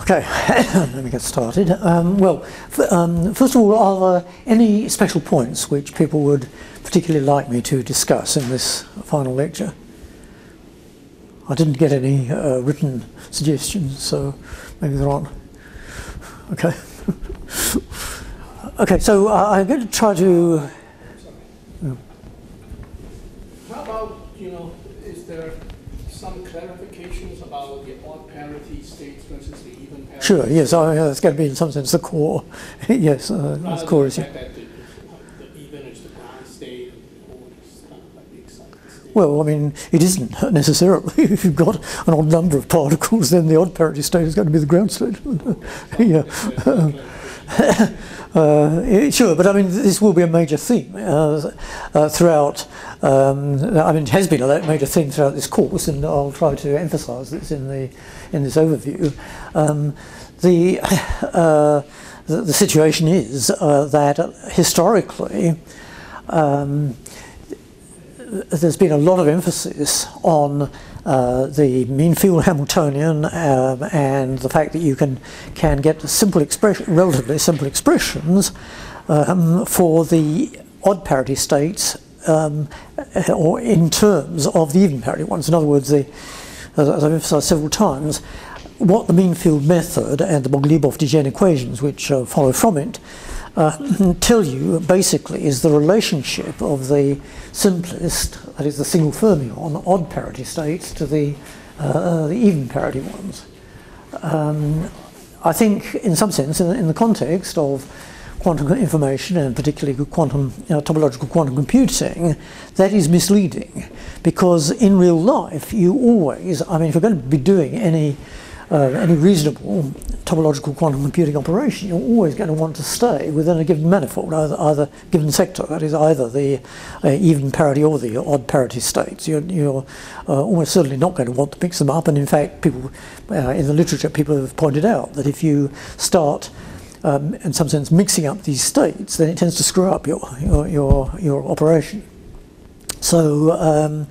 Okay, let me get started. Um, well, um, first of all, are there any special points which people would particularly like me to discuss in this final lecture? I didn't get any uh, written suggestions, so maybe there aren't. Okay. okay, so uh, I'm going to try to. How about, you know, is there some clarifications about the odd parity states versus the? Sure, yes, I, uh, it's going to be in some sense the core. yes, uh, Rather core than fact that the, the is the ground state and all this kind of like the. Well, I mean, it isn't necessarily. if you've got an odd number of particles, then the odd parity state is going to be the ground state. yeah. Uh, sure, but I mean, this will be a major theme uh, uh, throughout. Um, I mean, it has been a major theme throughout this course, and I'll try to emphasise this in the in this overview. Um, the, uh, the the situation is uh, that historically. Um, there's been a lot of emphasis on uh, the mean field Hamiltonian um, and the fact that you can can get simple expression, relatively simple expressions um, for the odd parity states um, or in terms of the even parity ones. In other words, the, as I've emphasised several times, what the mean field method and the Bogoliubov-de equations which uh, follow from it uh, tell you basically is the relationship of the simplest, that is the single fermion, odd parity states to the, uh, the even parity ones. Um, I think in some sense, in, in, the context of quantum information and particularly quantum, you know, topological quantum computing, that is misleading because in real life you always, I mean if you're going to be doing any uh, any reasonable topological quantum computing operation, you're always going to want to stay within a given manifold, either, either given sector, that is either the uh, even parity or the odd parity states. You're, you're uh, almost certainly not going to want to mix them up, and in fact, people uh, in the literature, people have pointed out that if you start um, in some sense mixing up these states, then it tends to screw up your, your, your, your operation. So um,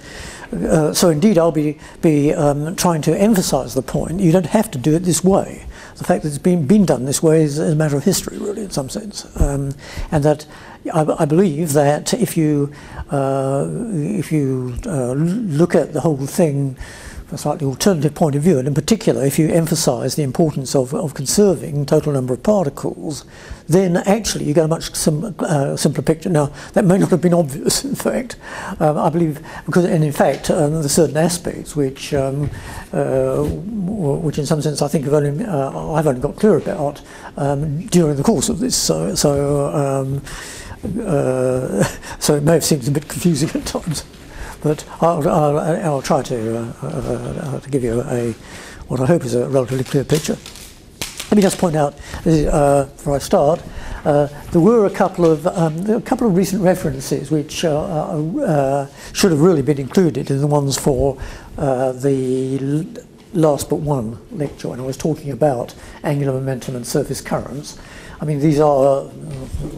uh, so indeed, I'll be, be um, trying to emphasize the point. You don't have to do it this way. The fact that it's been, been done this way is, a matter of history, really, in some sense. Um, and that I, I, believe that if you, uh, if you uh, look at the whole thing a slightly alternative point of view, and in particular, if you emphasize the importance of, of conserving total number of particles, then actually you get a much sim, uh, simpler picture. Now, that may not have been obvious, in fact. Um, I believe, because, and in fact, um, there's certain aspects which, um, uh, which in some sense I think I've only, uh, I've only got clear about um, during the course of this. So, so, um, uh, so it may have seemed a bit confusing at times. But I'll, I'll, I'll try to, uh, uh, uh, to give you a, what I hope is a relatively clear picture. Let me just point out, uh, before I start, uh, there were a couple of um, a couple of recent references which uh, uh, should have really been included in the ones for the last but one lecture when I was talking about angular momentum and surface currents. I mean, these are,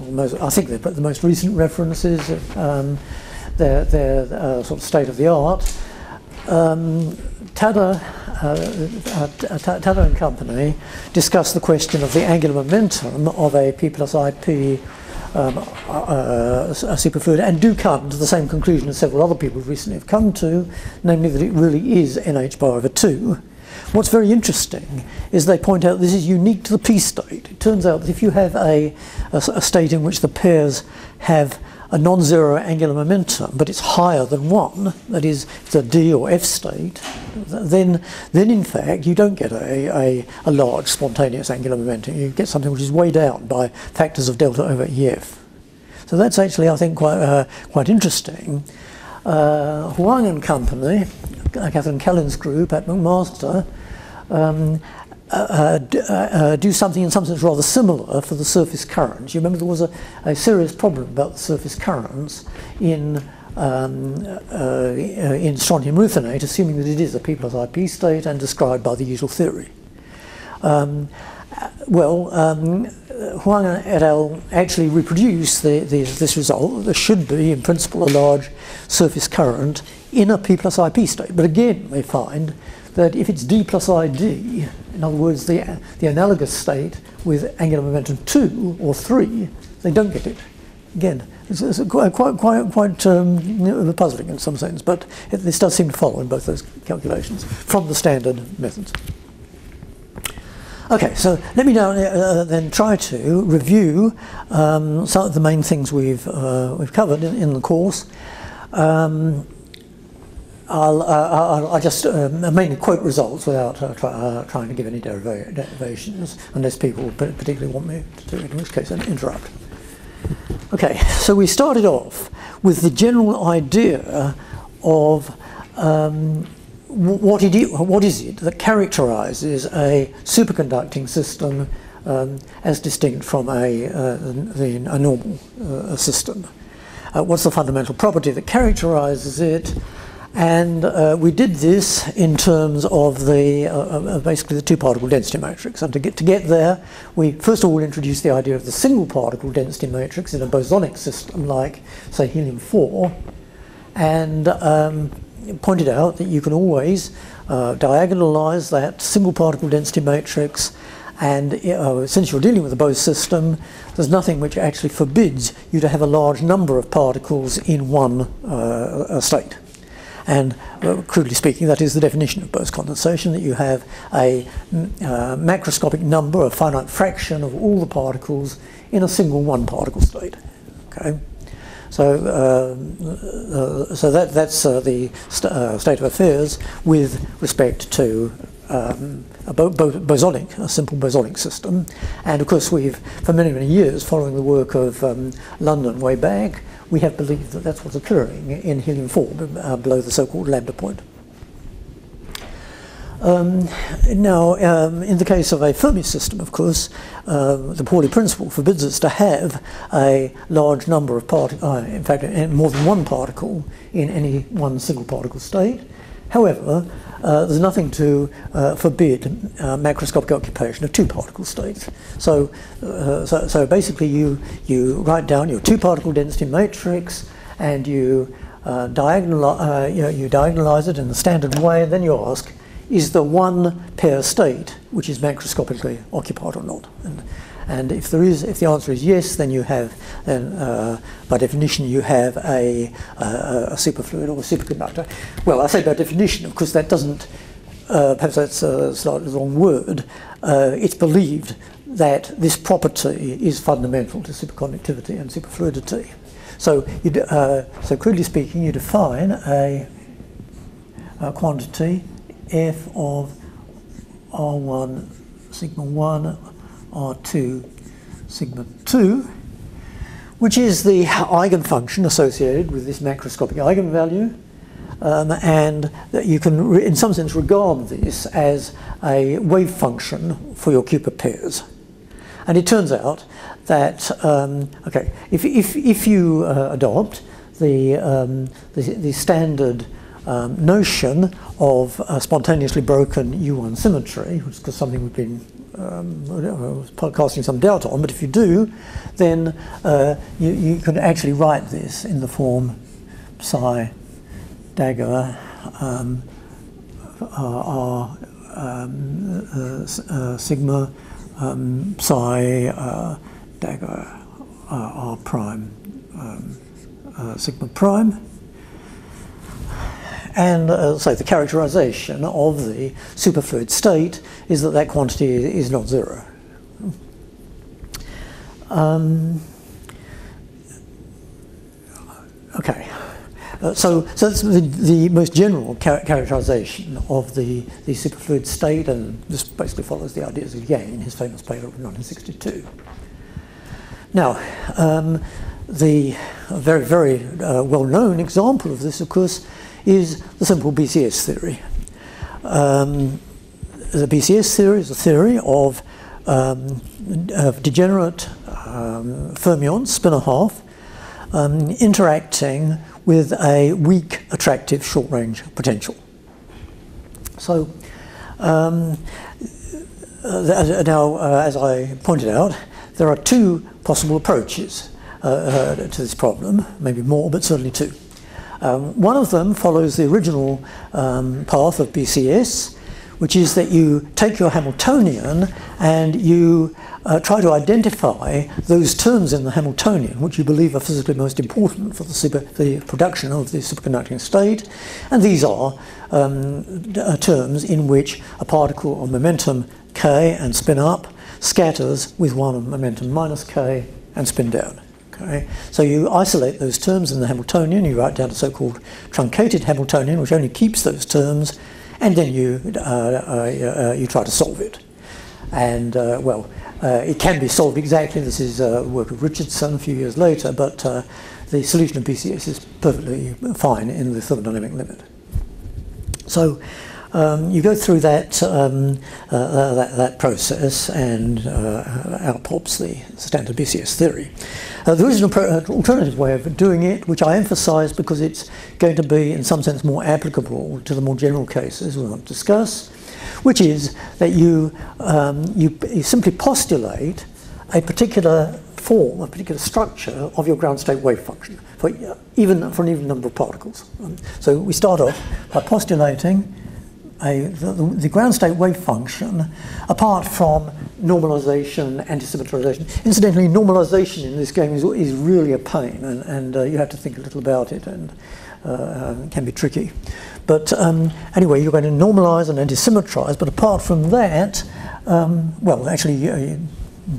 most, I think they're the most recent references. Um, they're, uh, sort of state of the art. Um, Tada, uh, uh, Tada and company discussed the question of the angular momentum of a P plus IP um, uh, superfluid and do come to the same conclusion as several other people recently have come to, namely that it really is NH bar over 2. What's very interesting is they point out this is unique to the P state. It turns out that if you have a, a, a state in which the pairs have a non-zero angular momentum, but it's higher than one, that is, a D or F state, then, then in fact you don't get a, a, a large spontaneous angular momentum. You get something which is way down by factors of delta over EF. So that's actually, I think, quite, uh, quite interesting. Uh, Huang and Company, Catherine Kallin's group at McMaster, um, uh, uh, uh, do something in some sense rather similar for the surface currents. You remember there was a, a serious problem about the surface currents in um, uh, in strontium ruthenate, assuming that it is a P plus IP state and described by the usual theory. Um, well, um, Huang et al. actually reproduce the, the, this result. There should be, in principle, a large surface current in a P plus IP state. But again, they find that if it's d plus id, in other words, the, the analogous state with angular momentum 2 or 3, they don't get it. Again, it's, it's quite, quite, quite, quite um, puzzling in some sense, but it, this does seem to follow in both those calculations from the standard methods. Okay, so let me now uh, then try to review um, some of the main things we've, uh, we've covered in, in the course. Um, I'll, uh, I'll, I'll, just uh, mainly quote results without uh, try, uh, trying to give any deriva derivations, unless people particularly want me to, do it, in which case, interrupt. Okay, so we started off with the general idea of um, what, it what is it that characterizes a superconducting system um, as distinct from a, uh, a normal uh, system. Uh, what's the fundamental property that characterizes it? And uh, we did this in terms of the uh, uh, basically the two particle density matrix. And to get to get there, we first of all introduced the idea of the single particle density matrix in a bosonic system like, say, helium 4, and um, pointed out that you can always uh, diagonalize that single particle density matrix. And uh, since you're dealing with a Bose system, there's nothing which actually forbids you to have a large number of particles in one uh, state. And crudely speaking, that is the definition of Bose condensation, that you have a uh, macroscopic number, a finite fraction of all the particles in a single one particle state. Okay. So, uh, uh so that, that's uh, the st uh, state of affairs with respect to um, a bo bo bosonic, a simple bosonic system. And of course, we've, for many, many years, following the work of um, London way back, we have believed that that's what's occurring in helium-4 uh, below the so-called lambda point. Um, now, um, in the case of a Fermi system, of course, uh, the Pauli principle forbids us to have a large number of particles, uh, in fact, more than one particle in any one single particle state. However, uh, there's nothing to uh, forbid uh, macroscopic occupation of two particle states. So, uh, so, so, basically you, you write down your two particle density matrix and you, uh, diagonal, you, know, you diagonalize it in the standard way and then you ask, is the one pair state which is macroscopically occupied or not? And, and if there is, if the answer is yes, then you have, then uh, by definition, you have a, a, a, superfluid or a superconductor. Well, I say by definition, of course, that doesn't. Uh, perhaps that's a slightly wrong word. Uh, it's believed that this property is fundamental to superconductivity and superfluidity. So, you, uh, so crudely speaking, you define a, a quantity f of R1 sigma 1 R2 sigma 2, which is the eigenfunction associated with this macroscopic eigenvalue. Um, and that you can, in some sense, regard this as a wave function for your Cooper pairs. And it turns out that, um, okay, if, if, if you uh, adopt the, um, the, the, standard um, notion of spontaneously broken U1 symmetry, which is something we've been um, casting some doubt on, but if you do, then uh, you, you can actually write this in the form psi dagger um, r um, uh, uh, sigma um, psi uh, dagger r prime um, uh, sigma prime and uh, so the characterization of the superfluid state is that that quantity is not zero. Um, okay. Uh, so, so that's the, the most general char characterization of the, the superfluid state, and this basically follows the ideas of Yang in his famous paper of 1962. Now, um, the very, very uh, well-known example of this, of course, is the simple BCS theory. Um, the BCS theory is a theory of, um, of degenerate um, fermions, spin a half, um, interacting with a weak attractive short range potential. So um, uh, now, uh, as I pointed out, there are two possible approaches uh, uh, to this problem, maybe more, but certainly two. Um, one of them follows the original um, path of BCS which is that you take your Hamiltonian and you uh, try to identify those terms in the Hamiltonian which you believe are physically most important for the, super, the production of the superconducting state. And these are um, uh, terms in which a particle of momentum k and spin up scatters with one of momentum minus k and spin down. Okay? So you isolate those terms in the Hamiltonian, you write down a so-called truncated Hamiltonian, which only keeps those terms, and then you, uh, uh, uh, you try to solve it. And, uh, well, uh, it can be solved exactly. This is uh, work of Richardson a few years later, but the solution of BCS is perfectly fine in the thermodynamic limit. So um, you go through that, um, uh, uh, that, that, process and uh, out pops the standard BCS theory. There is an alternative way of doing it, which I emphasize because it's going to be, in some sense, more applicable to the more general cases we want to discuss, which is that you, um, you, you simply postulate a particular form, a particular structure of your ground state wave function for even for an even number of particles. Um, so we start off by postulating a, the, the, ground state wave function apart from normalization, and antisymmetrization. Incidentally, normalization in this game is, is really a pain, and, and uh, you have to think a little about it, and uh, can be tricky. But um, anyway, you're going to normalize and antisymmetrize, but apart from that, um, well, actually, uh,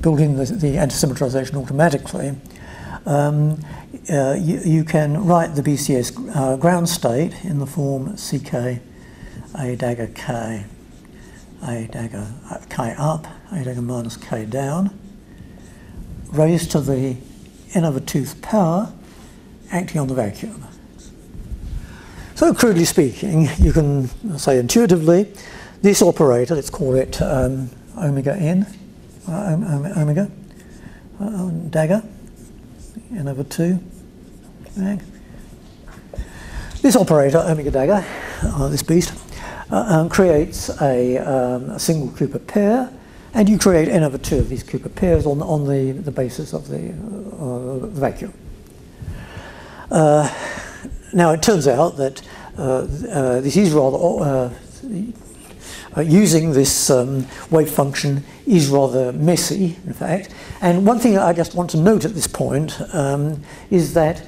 build in the, the antisymmetrization automatically. Um, uh, you, you, can write the BCS uh, ground state in the form CK a dagger k, a dagger k up, a dagger minus k down, raised to the n over tooth power, acting on the vacuum. So crudely speaking, you can say intuitively, this operator, let's call it um, omega n, uh, omega, uh, dagger, n over 2, this operator, omega dagger, uh, this beast, uh, creates a, um, a, single Cooper pair, and you create n over two of these Cooper pairs on, on the, the basis of the uh, vacuum. Uh, now, it turns out that uh, uh, this is rather, uh, using this um, wave function is rather messy, in fact. And one thing I just want to note at this point um, is that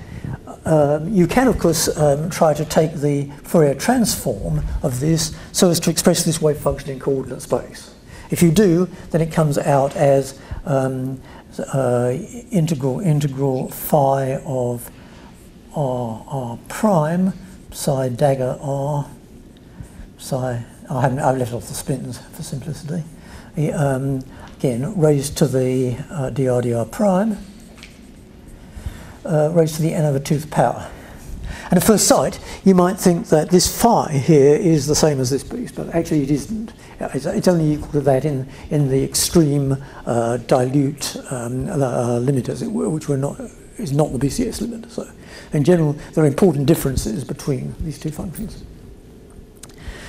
um, you can, of course, um, try to take the Fourier transform of this so as to express this wave function in coordinate space. If you do, then it comes out as um, uh, integral integral phi of r, r prime psi dagger r psi. I haven't. I've left off the spins for simplicity. Um, again, raised to the uh, dr dr prime uh, raised to the n over 2 to the power. And at first sight, you might think that this phi here is the same as this piece, but actually it isn't. It's, only equal to that in, in the extreme uh, dilute um, uh, limit, as it were, which we're not, is not the BCS limit. So, in general, there are important differences between these two functions.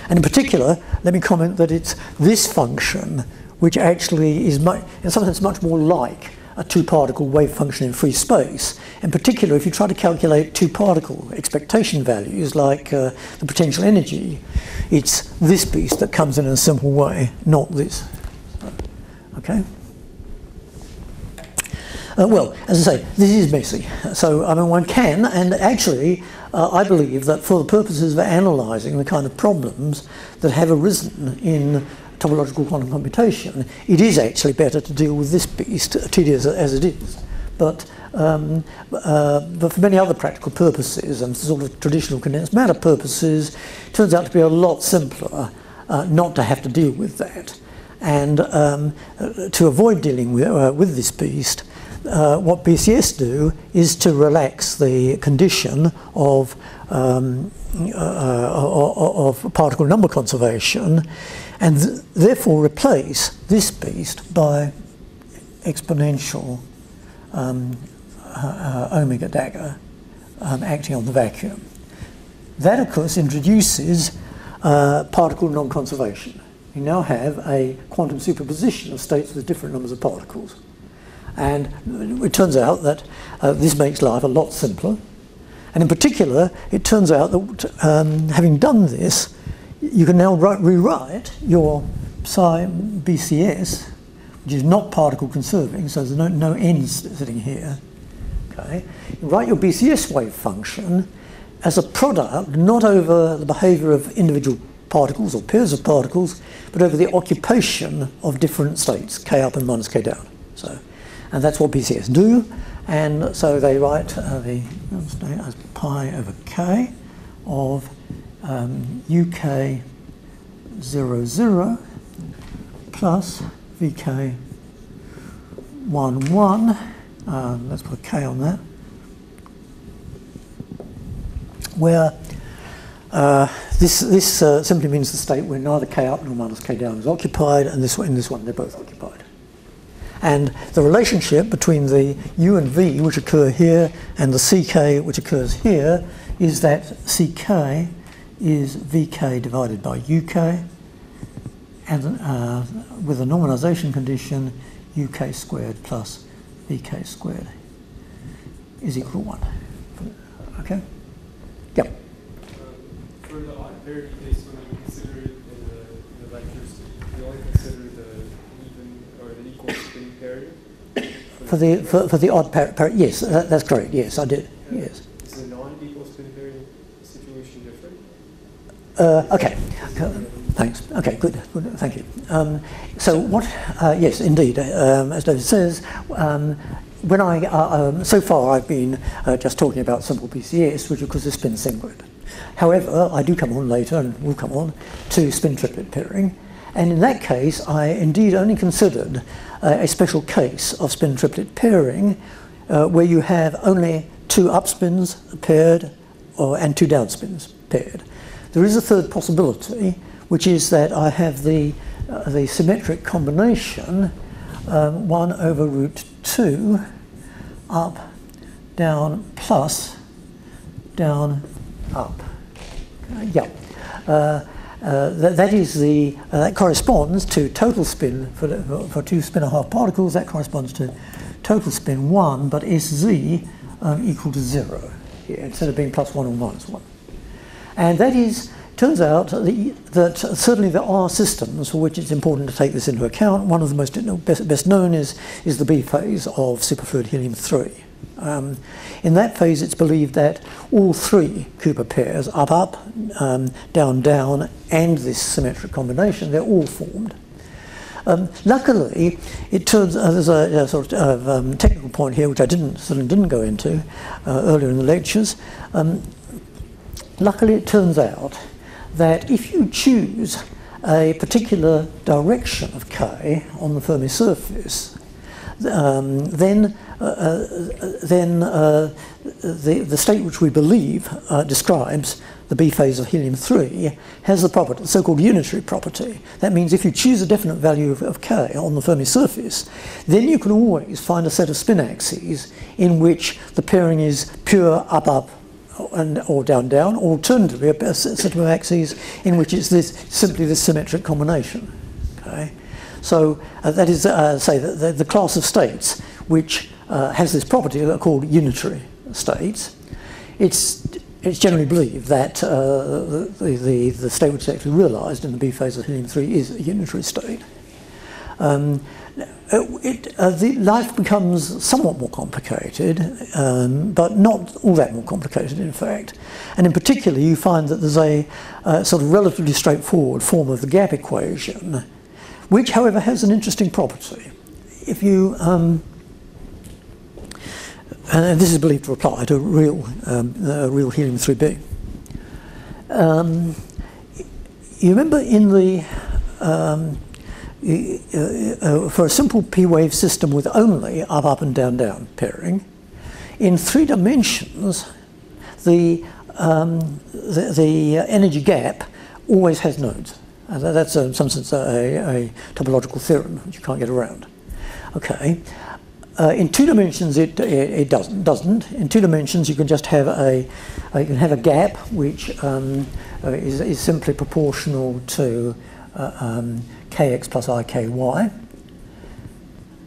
And in particular, let me comment that it's this function which actually is, much, in some sense, much more like a two-particle wave function in free space. In particular, if you try to calculate two-particle expectation values like uh, the potential energy, it's this piece that comes in in a simple way, not this. Okay? Uh, well, as I say, this is messy. So, I mean, one can, and actually, uh, I believe that for the purposes of analysing the kind of problems that have arisen in topological quantum computation, it is actually better to deal with this beast, tedious as it is. But, um, uh, but for many other practical purposes and sort of traditional condensed matter purposes, it turns out to be a lot simpler uh, not to have to deal with that. And um, to avoid dealing with, uh, with this beast, uh, what BCS do is to relax the condition of, um, uh, uh, of particle number conservation and th therefore replace this beast by exponential um, uh, uh, omega dagger um, acting on the vacuum. That, of course, introduces uh, particle non-conservation. You now have a quantum superposition of states with different numbers of particles. And it turns out that uh, this makes life a lot simpler. And in particular, it turns out that um, having done this, you can now write, rewrite your psi BCS, which is not particle conserving, so there's no, no ends sitting here. Okay, you write your BCS wave function as a product, not over the behavior of individual particles or pairs of particles, but over the occupation of different states, k up and minus k down. So, and that's what BCS do. And so they write uh, the state as pi over k of um, UK 0, 0 plus VK 1, 1. Um, let's put a K on that. Where uh, this, this uh, simply means the state where neither K up nor minus K down is occupied, and this, in this one they're both occupied. And the relationship between the U and V, which occur here, and the CK, which occurs here, is that CK is VK divided by UK, and uh, with a normalization condition, UK squared plus VK squared is equal to 1. Okay? Um, for the odd parity case, when you consider it in the, in the lectures, you only consider the even or the equal spin parity? For for, the odd par yes, that, that's correct, yes, I did, yes. Is the non-equal spin parity situation different? Uh, okay. Thanks. Okay, good. good thank you. Um, so what? Uh, yes, indeed. Um, as David says, um, when I uh, um, so far I've been uh, just talking about simple BCS, which of course is spin singlet. However, I do come on later, and will come on to spin triplet pairing, and in that case, I indeed only considered uh, a special case of spin triplet pairing, uh, where you have only two up spins paired, or and two down spins paired. There is a third possibility, which is that I have the, uh, the symmetric combination um, 1 over root 2 up, down, plus, down, up. Uh, yeah. Uh, uh, that, that is the uh, that corresponds to total spin for, for two spin and a half particles. That corresponds to total spin one, but sz um, equal to zero instead of being plus one or minus one. And that is turns out that certainly there are systems for which it's important to take this into account. One of the most best, best known is, is the B phase of superfluid helium-3. Um, in that phase, it's believed that all three Cooper pairs, up, up, um, down, down, and this symmetric combination, they're all formed. Um, luckily, it turns uh, there's a, a, sort of um, technical point here which I didn't certainly didn't go into uh, earlier in the lectures. Um, luckily, it turns out that if you choose a particular direction of K on the Fermi surface, um, then, uh, uh, then uh, the, the state which we believe uh, describes the B phase of helium-3 has the property, the so-called unitary property. That means if you choose a definite value of, of, K on the Fermi surface, then you can always find a set of spin axes in which the pairing is pure up-up and, or down down, alternatively a set of axes in which it's this simply this symmetric combination. Okay, so uh, that is uh, say the, the, the, class of states which uh, has this property are called unitary states. It's it's generally believed that uh, the, the, the state which is actually realised in the B phase of helium-3 is a unitary state. Um, uh, it, uh, the life becomes somewhat more complicated, um, but not all that more complicated, in fact. And in particular, you find that there's a uh, sort of relatively straightforward form of the gap equation, which, however, has an interesting property. If you, um, and this is believed to apply to real, um, uh, real helium-3b. Um, you remember in the um, uh, uh, for a simple p-wave system with only up, up and down, down pairing, in three dimensions, the, um, the, the, energy gap always has nodes. And that's in some sense a, a, topological theorem which you can't get around. Okay. Uh, in two dimensions, it, it, it, doesn't. Doesn't. In two dimensions, you can just have a, uh, you can have a gap which um, uh, is, is simply proportional to uh, um, kx plus iky.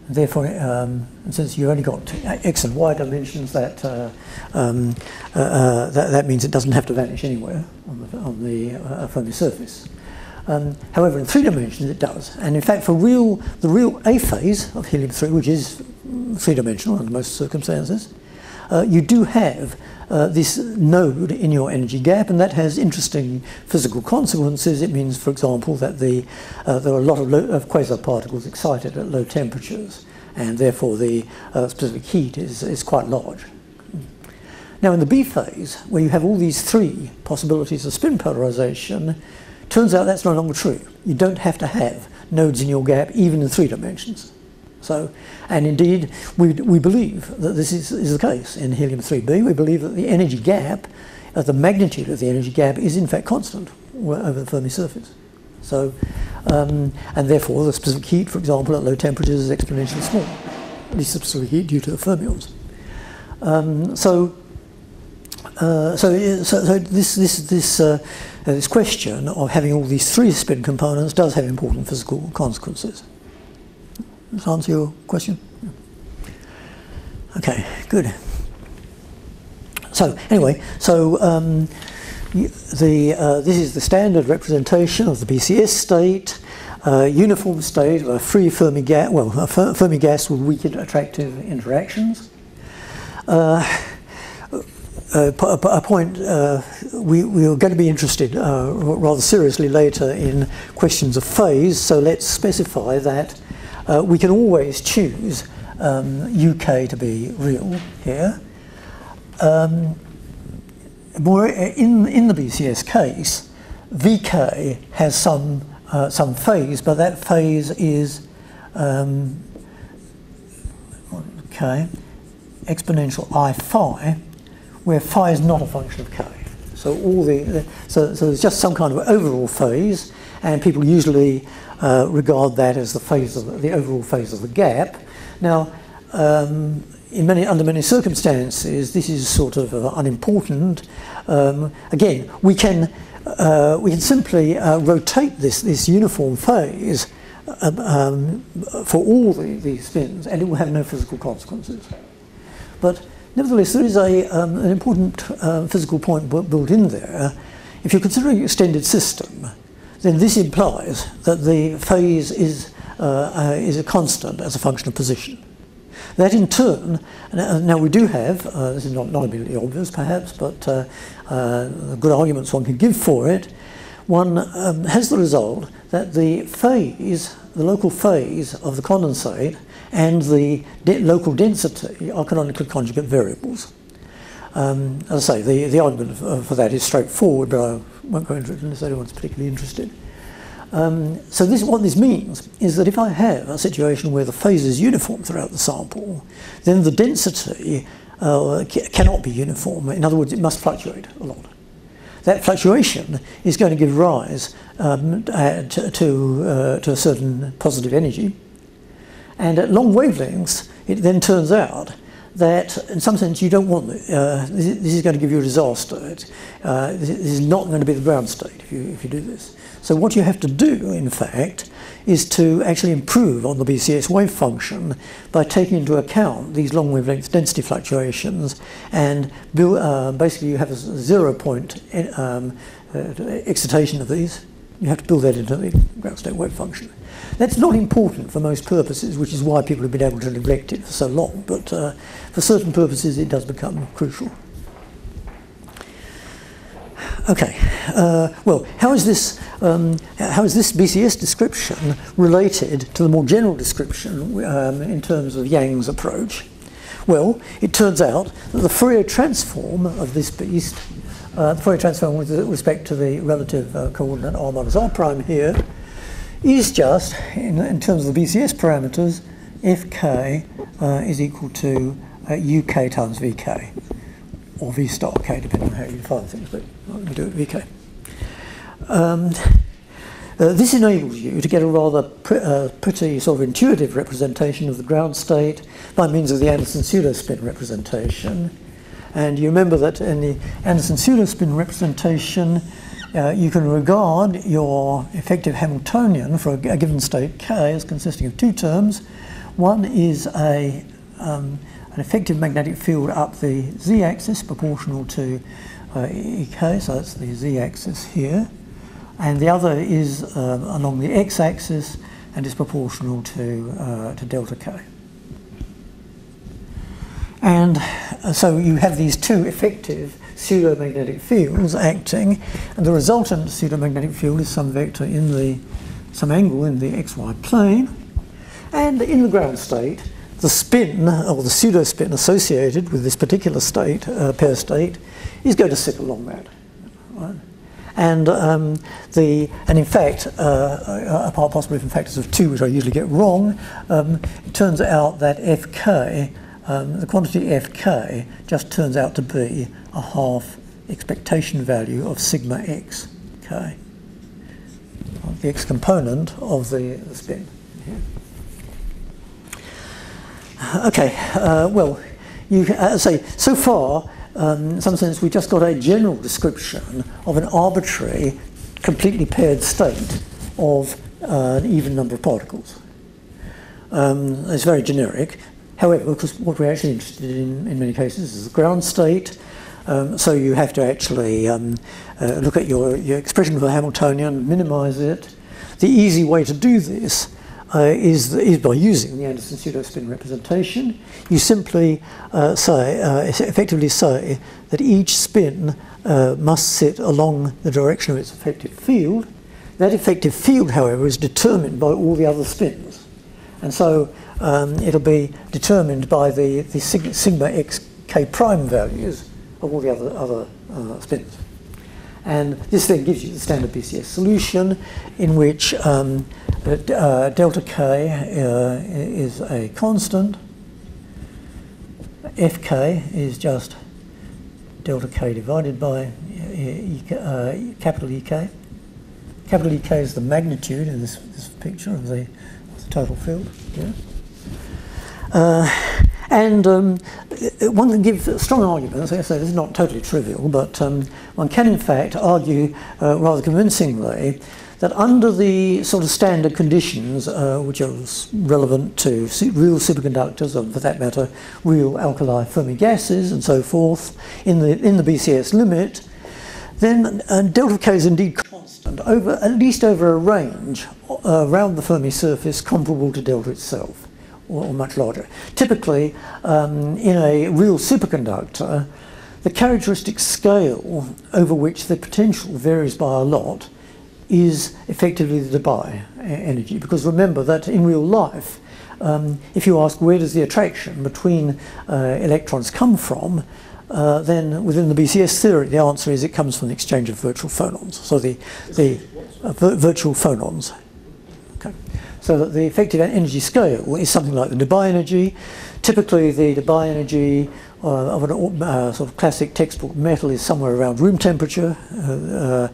therefore, um, since you've only got x and y dimensions, that, uh, um, uh, uh, that, that means it doesn't have to vanish anywhere on the, on the uh, Fermi surface. Um, however, in three dimensions it does. And in fact, for real, the real A phase of helium-3, which is three-dimensional under most circumstances, uh, you do have uh, this node in your energy gap, and that has interesting physical consequences. It means, for example, that the, uh, there are a lot of, of quasi-particles excited at low temperatures, and therefore the uh, specific heat is, is quite large. Now, in the B phase, where you have all these three possibilities of spin polarization, turns out that's no longer true. You don't have to have nodes in your gap, even in three dimensions. So, and indeed, we, we believe that this is, is the case in helium-3b. We believe that the energy gap, uh, the magnitude of the energy gap is in fact constant over the Fermi surface. So, um, and therefore the specific heat, for example, at low temperatures is exponentially small, the specific heat due to the fermions. Um, so, uh, so, so, so, this, this, this, uh, this question of having all these three spin components does have important physical consequences. Does that answer your question? Okay, good. So anyway, so um, the uh, this is the standard representation of the BCS state, uh, uniform state of a free Fermi gas. Well, a Fermi gas with weak attractive interactions. Uh, uh a point uh, we, we are going to be interested uh, rather seriously later in questions of phase, so let's specify that uh, we can always choose um, UK to be real here. Um, more in, in the BCS case, VK has some, uh, some phase, but that phase is um, okay, exponential I phi, where phi is not a function of k. So all the, so, so there's just some kind of overall phase, and people usually uh, regard that as the phase of the, the, overall phase of the gap. Now, um, in many, under many circumstances, this is sort of uh, unimportant. Um, again, we can, uh, we can simply uh, rotate this, this uniform phase uh, um, for all the, these spins, and it will have no physical consequences. But nevertheless, there is a, um, an important uh, physical point built in there. If you're considering an extended system, then this implies that the phase is, uh, uh, is a constant as a function of position. That in turn, now we do have, uh, this is not, not immediately obvious perhaps, but uh, uh, good arguments one can give for it, one um, has the result that the phase, the local phase of the condensate and the de local density are canonically conjugate variables. Um, as I say, the, the argument for that is straightforward, but I won't go into it unless anyone's particularly interested. Um, so this, what this means is that if I have a situation where the phase is uniform throughout the sample, then the density uh, cannot be uniform. In other words, it must fluctuate a lot. That fluctuation is going to give rise um, uh, to, to, uh, to a certain positive energy. And at long wavelengths, it then turns out that in some sense you don't want uh, this, this, is going to give you a disaster. Uh, this, is not going to be the ground state if you, if you do this. So what you have to do, in fact, is to actually improve on the BCS wave function by taking into account these long wavelength density fluctuations and build, uh, basically you have a zero point um, uh, excitation of these. You have to build that into the ground state wave function. That's not important for most purposes, which is why people have been able to neglect it for so long, but uh, for certain purposes it does become crucial. Okay, uh, well, how is this um, how is this BCS description related to the more general description um, in terms of Yang's approach? Well, it turns out that the Fourier transform of this beast, uh, the Fourier transform with respect to the relative uh, coordinate r minus r prime here, is just, in, in terms of the BCS parameters, fk uh, is equal to uk times vk, or v star k, depending on how you define things, but we do it vk. Um, uh, this enables you to get a rather pr uh, pretty sort of intuitive representation of the ground state by means of the Anderson pseudospin representation. And you remember that in the Anderson pseudospin representation, uh, you can regard your effective Hamiltonian for a, a, given state k as consisting of two terms. One is a, um, an effective magnetic field up the z-axis proportional to uh, EK, so that's the z-axis here. And the other is um, along the x-axis and is proportional to, uh, to delta K. And uh, so you have these two effective pseudomagnetic fields acting, and the resultant pseudomagnetic field is some vector in the some angle in the xy plane. And in the ground state, the spin or the pseudo spin associated with this particular state, uh, pair state, is going to sit along that. Right? And um, the and in fact, uh, uh apart possibly from factors of two, which I usually get wrong, um, it turns out that fk um, the quantity fk just turns out to be a half expectation value of sigma x, k, the x component of the, the spin. Okay, uh, well, you uh, say so far, um, in some sense, we've just got a general description of an arbitrary, completely paired state of uh, an even number of particles. Um, it's very generic. However, because what we're actually interested in in many cases is the ground state. Um, so you have to actually um, uh, look at your, your expression for the Hamiltonian, minimize it. The easy way to do this uh, is, is by using the Anderson pseudo-spin representation. You simply uh, say, uh, effectively say that each spin uh, must sit along the direction of its effective field. That effective field, however, is determined by all the other spins. And so um, it'll be determined by the, the sig sigma x k prime values of all the other, other uh, spins. And this then gives you the standard BCS solution in which um, uh, delta k uh, is a constant, fk is just delta k divided by uh, capital EK. Capital EK is the magnitude in this, this picture of the, of the total field. Yeah. And um, one can give strong arguments, I say this is not totally trivial, but um, one can in fact argue uh, rather convincingly that under the sort of standard conditions uh, which are relevant to real superconductors, or for that matter, real alkali Fermi gases and so forth, in the, in the BCS limit, then uh, delta K is indeed constant, over, at least over a range uh, around the Fermi surface comparable to delta itself or much larger. Typically, um, in a real superconductor, the characteristic scale over which the potential varies by a lot is effectively the Debye energy. Because remember that in real life, um, if you ask where does the attraction between uh, electrons come from, uh, then within the BCS theory, the answer is it comes from the exchange of virtual phonons. So the, the uh, virtual phonons. Okay. So that the effective energy scale is something like the Debye energy. Typically, the Debye energy uh, of a uh, sort of classic textbook metal is somewhere around room temperature, uh,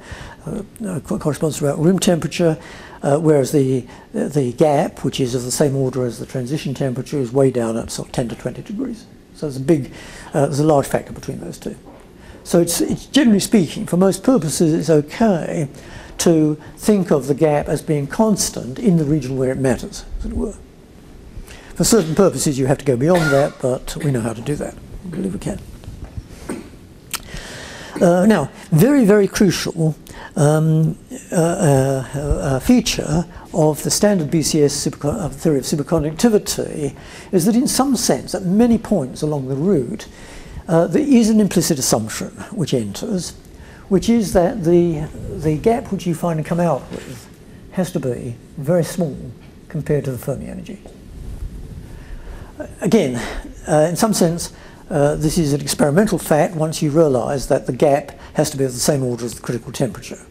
uh, uh corresponds to about room temperature, whereas the the gap, which is of the same order as the transition temperature, is way down at sort of 10 to 20 degrees. So there's a big, there's a large factor between those two. So it's, it's generally speaking, for most purposes, it's okay to think of the gap as being constant in the region where it matters, as it were. For certain purposes, you have to go beyond that, but we know how to do that. I believe we can. Uh, now, very, very crucial um, uh, uh, feature of the standard BCS uh, theory of superconductivity is that in some sense, at many points along the route, uh, there is an implicit assumption which enters, which is that the, the gap which you find and come out with has to be very small compared to the Fermi energy. Again, uh, in some sense, uh, this is an experimental fact once you realize that the gap has to be of the same order as the critical temperature.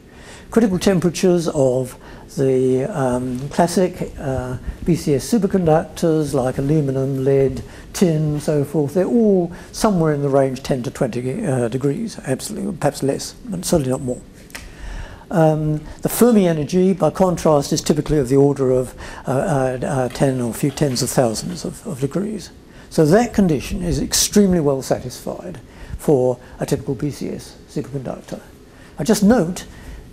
Critical temperatures of the um, classic uh, BCS superconductors like aluminum, lead, tin, so forth, they're all somewhere in the range 10 to 20 uh, degrees, absolutely, perhaps less, but certainly not more. Um, the Fermi energy, by contrast, is typically of the order of uh, uh, uh 10 or a few tens of thousands of, of degrees. So that condition is extremely well satisfied for a typical BCS superconductor. I just note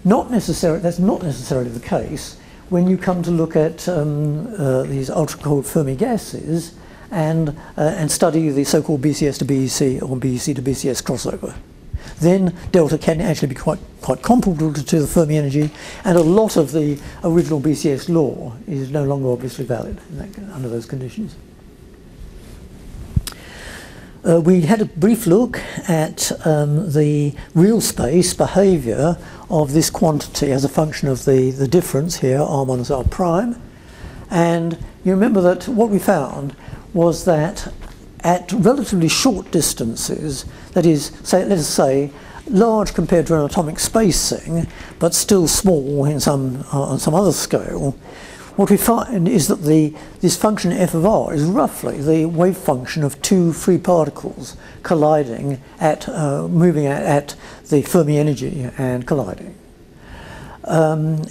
not necessarily, that's not necessarily the case when you come to look at um, uh, these ultra-cold Fermi gases and, uh, and study the so-called BCS to BEC or BEC to BCS crossover. Then delta can actually be quite, quite comparable to the Fermi energy and a lot of the original BCS law is no longer obviously valid that, under those conditions. Uh, we had a brief look at um, the real space behaviour of this quantity as a function of the, the difference here, r minus r prime. And you remember that what we found was that at relatively short distances, that is, say, let us say, large compared to an atomic spacing, but still small in some, uh, on some other scale, what we find is that the, this function f of r is roughly the wave function of two free particles colliding at, uh, moving at, at, the Fermi energy and colliding. Um,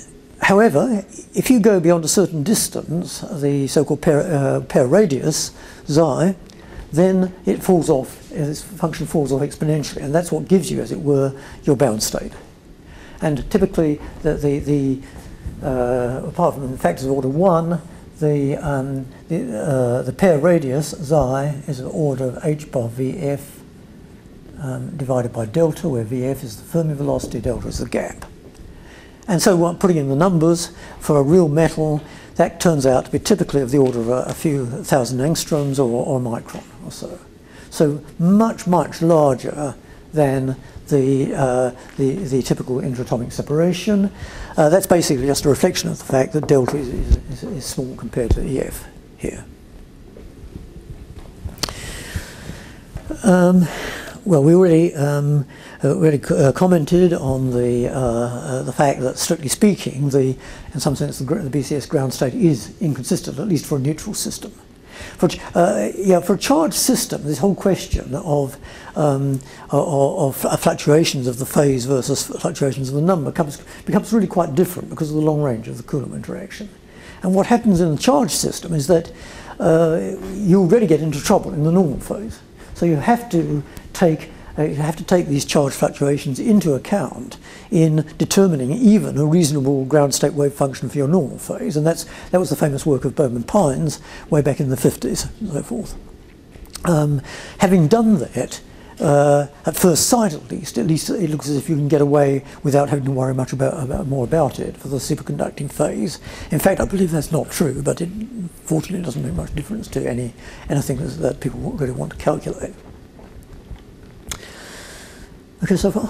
however, if you go beyond a certain distance, the so-called pair, uh, pair radius, xi, then it falls off, this function falls off exponentially, and that's what gives you, as it were, your bound state. And typically, the, the, the uh, apart from the factors of order 1, the, um, the, uh, the, pair radius, xi, is an order of h bar vf um, divided by delta, where vf is the Fermi velocity, delta is the gap. And so putting in the numbers for a real metal, that turns out to be typically of the order of a, a few thousand angstroms or, or a micron or so. So much, much larger than the, uh, the, the, typical interatomic separation. Uh, that's basically just a reflection of the fact that delta is, is, is small compared to EF here. Um, well, we already, um, uh, already uh, commented on the, uh, uh, the fact that, strictly speaking, the, in some sense, the, the BCS ground state is inconsistent, at least for a neutral system. For, uh, yeah, for a charged system, this whole question of, um, of, of, fluctuations of the phase versus fluctuations of the number becomes, becomes really quite different because of the long range of the Coulomb interaction. And what happens in a charged system is that uh, you already get into trouble in the normal phase. So you have to take uh, you have to take these charge fluctuations into account in determining even a reasonable ground state wave function for your normal phase. And that's, that was the famous work of Bohm and Pines way back in the 50s and so forth. Um, having done that, uh, at first sight at least, at least it looks as if you can get away without having to worry much about, about more about it for the superconducting phase. In fact, I believe that's not true, but it fortunately doesn't make much difference to any anything that people really want to calculate. Okay, so far?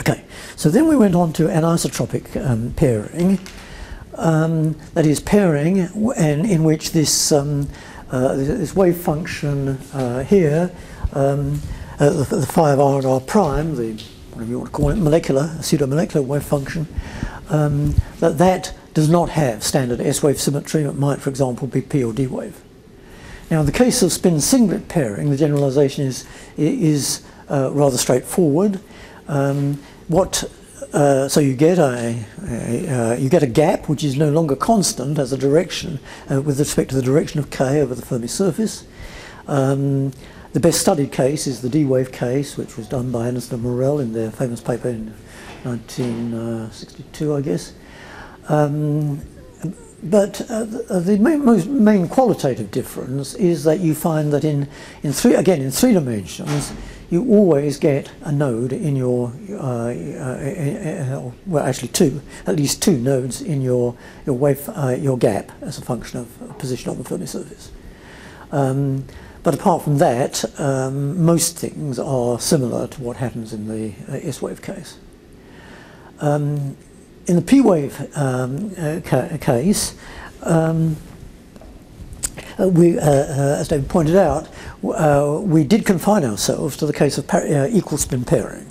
Okay, so then we went on to anisotropic um, pairing. Um, that is pairing and in which this, um, uh, this wave function uh, here, um, uh, the, the phi of r and r prime, the whatever you want to call it, molecular, pseudo-molecular wave function, um, that that does not have standard S-wave symmetry. It might, for example, be P or D wave. Now, in the case of spin singlet pairing, the generalization is, is uh, rather straightforward. Um, what uh, so you get a, a uh, you get a gap which is no longer constant as a direction uh, with respect to the direction of k over the Fermi surface. Um, the best studied case is the D-wave case, which was done by Anderson and Morel in their famous paper in 1962, I guess. Um, but uh, the, uh, main, most main qualitative difference is that you find that in, in three, again, in three dimensions, you always get a node in your, uh, uh, uh well, actually two, at least two nodes in your, your wave, uh, your gap as a function of position on the Fermi surface. Um, but apart from that, um, most things are similar to what happens in the S-wave case. Um, in the P-wave um, uh, ca case, um, uh, we, uh, uh, as David pointed out, uh, we did confine ourselves to the case of equal spin pairing.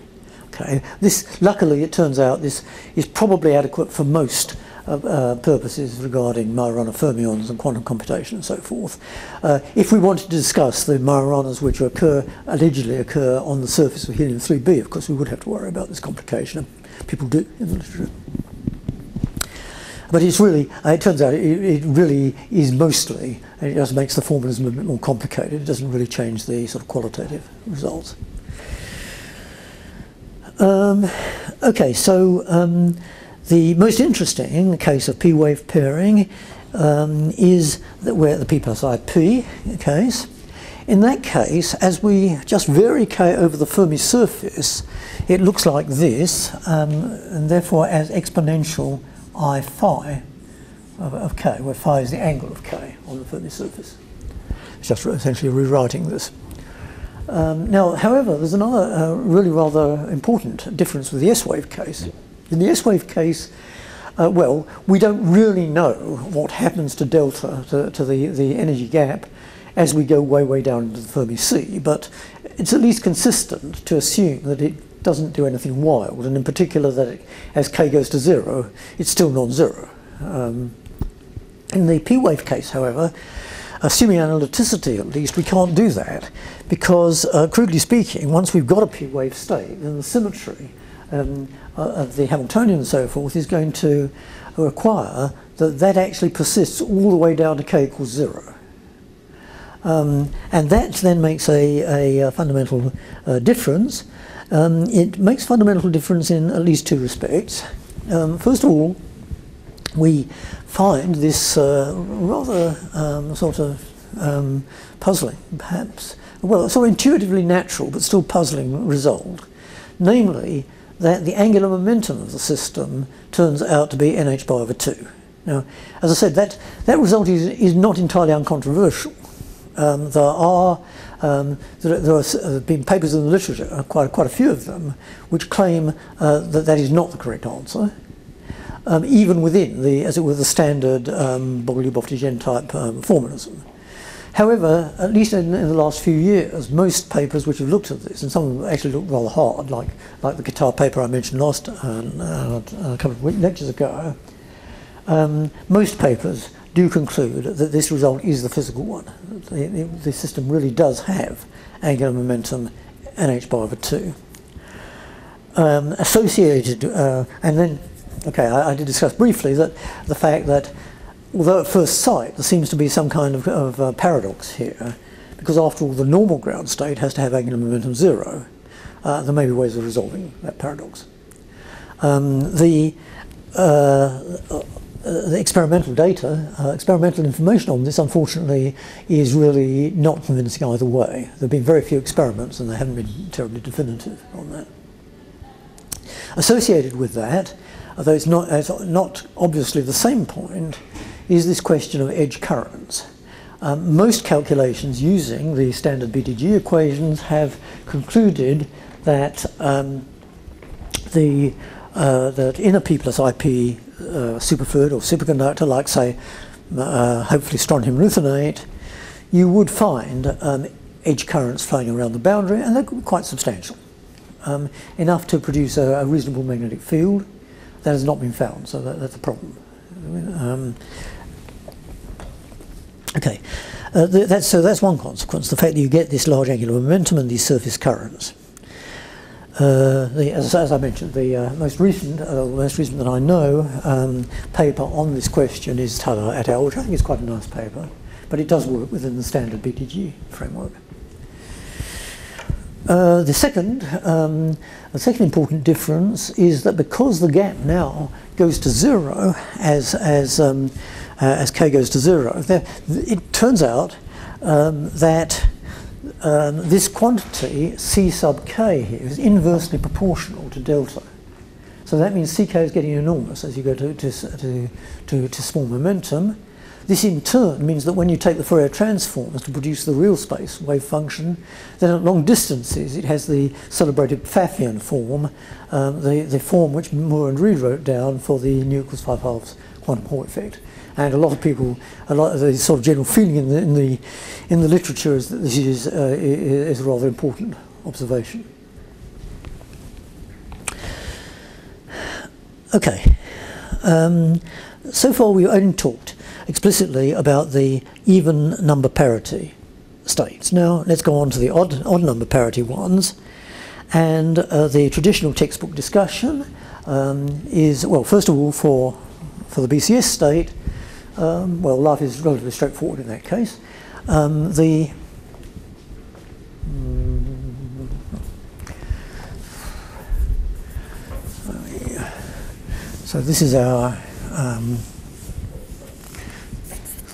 Okay, this luckily it turns out this is probably adequate for most purposes regarding Majorana fermions and quantum computation and so forth. if we wanted to discuss the Majoranas which occur allegedly occur on the surface of helium 3b, of course we would have to worry about this complication. People do in the literature. But it's really, it turns out it, it, really is mostly, it just makes the formalism a bit more complicated. It doesn't really change the sort of qualitative results. Um, okay, so um, the most interesting case of p-wave pairing um, is that where the p plus ip case. In that case, as we just vary k over the Fermi surface, it looks like this, um, and therefore as exponential i phi of, of, k, where phi is the angle of k on the Fermi surface. It's just essentially rewriting this. Um, now, however, there's another uh, really rather important difference with the S-wave case. In the S-wave case, uh, well, we don't really know what happens to delta, to, to, the, the energy gap, as we go way, way down into the Fermi sea, but it's at least consistent to assume that it doesn't do anything wild, and in particular that it, as k goes to zero, it's still non-zero. Um, in the p-wave case, however, assuming analyticity at least, we can't do that because, uh, crudely speaking, once we've got a p-wave state, then the symmetry um, uh, of the Hamiltonian and so forth is going to require that that actually persists all the way down to k equals zero. Um, and that then makes a, a, fundamental uh, difference. Um, it makes fundamental difference in at least two respects. Um, first of all, we find this uh, rather um, sort of um, puzzling, perhaps, well, sort of intuitively natural, but still puzzling result. Namely, that the angular momentum of the system turns out to be nh pi over 2. Now, as I said, that, that result is, is not entirely uncontroversial. Um, there are um, there, there have uh, been papers in the literature, uh, quite quite a few of them, which claim uh, that that is not the correct answer, um, even within the, as it were, the standard um, Bogoliubov type um, formalism. However, at least in, in, the last few years, most papers which have looked at this, and some of them actually look rather hard, like, like the guitar paper I mentioned last uh, uh, a couple of lectures ago, um, most papers do conclude that this result is the physical one. The, the, system really does have angular momentum nh bar over 2. Um, associated, uh, and then, okay, I, I did discuss briefly that the fact that although at first sight there seems to be some kind of, of uh, paradox here, because after all the normal ground state has to have angular momentum zero, uh, there may be ways of resolving that paradox. Um, the, uh the experimental data, uh, experimental information on this unfortunately is really not convincing either way. There have been very few experiments and they haven't been terribly definitive on that. Associated with that, although it's not, it's not obviously the same point, is this question of edge currents. Um, most calculations using the standard BDG equations have concluded that um, the uh, that in a P plus IP superfluid or superconductor, like say, uh, hopefully strontium ruthenate, you would find um, edge currents flowing around the boundary, and they're quite substantial, um, enough to produce a, a, reasonable magnetic field. That has not been found, so that, that's a problem. Um, Okay, uh, th that's, so that's one consequence, the fact that you get this large angular momentum and these surface currents. Uh, the, as, as, I mentioned, the uh, most recent, uh, most recent that I know, um, paper on this question is Tada et al., which I think is quite a nice paper, but it does work within the standard BDG framework. Uh, the second, um, the second important difference is that because the gap now goes to zero as as um, uh, as k goes to zero. There, it turns out um, that um, this quantity c sub k here is inversely proportional to delta. So that means ck is getting enormous as you go to, to, to, to, to small momentum. This in turn means that when you take the Fourier transforms to produce the real space wave function, then at long distances it has the celebrated Pfaffian form, um, the, the form which Moore and Read wrote down for the nu equals 5 halves quantum Hall effect and a lot of people, a lot of the sort of general feeling in the in the in the literature is that this is uh, is a rather important observation. Okay, um, so far we've only talked explicitly about the even number parity states. Now let's go on to the odd odd number parity ones, and uh, the traditional textbook discussion um, is well, first of all for for the BCS state um, well, life is relatively straightforward in that case. Um, the so this is our um,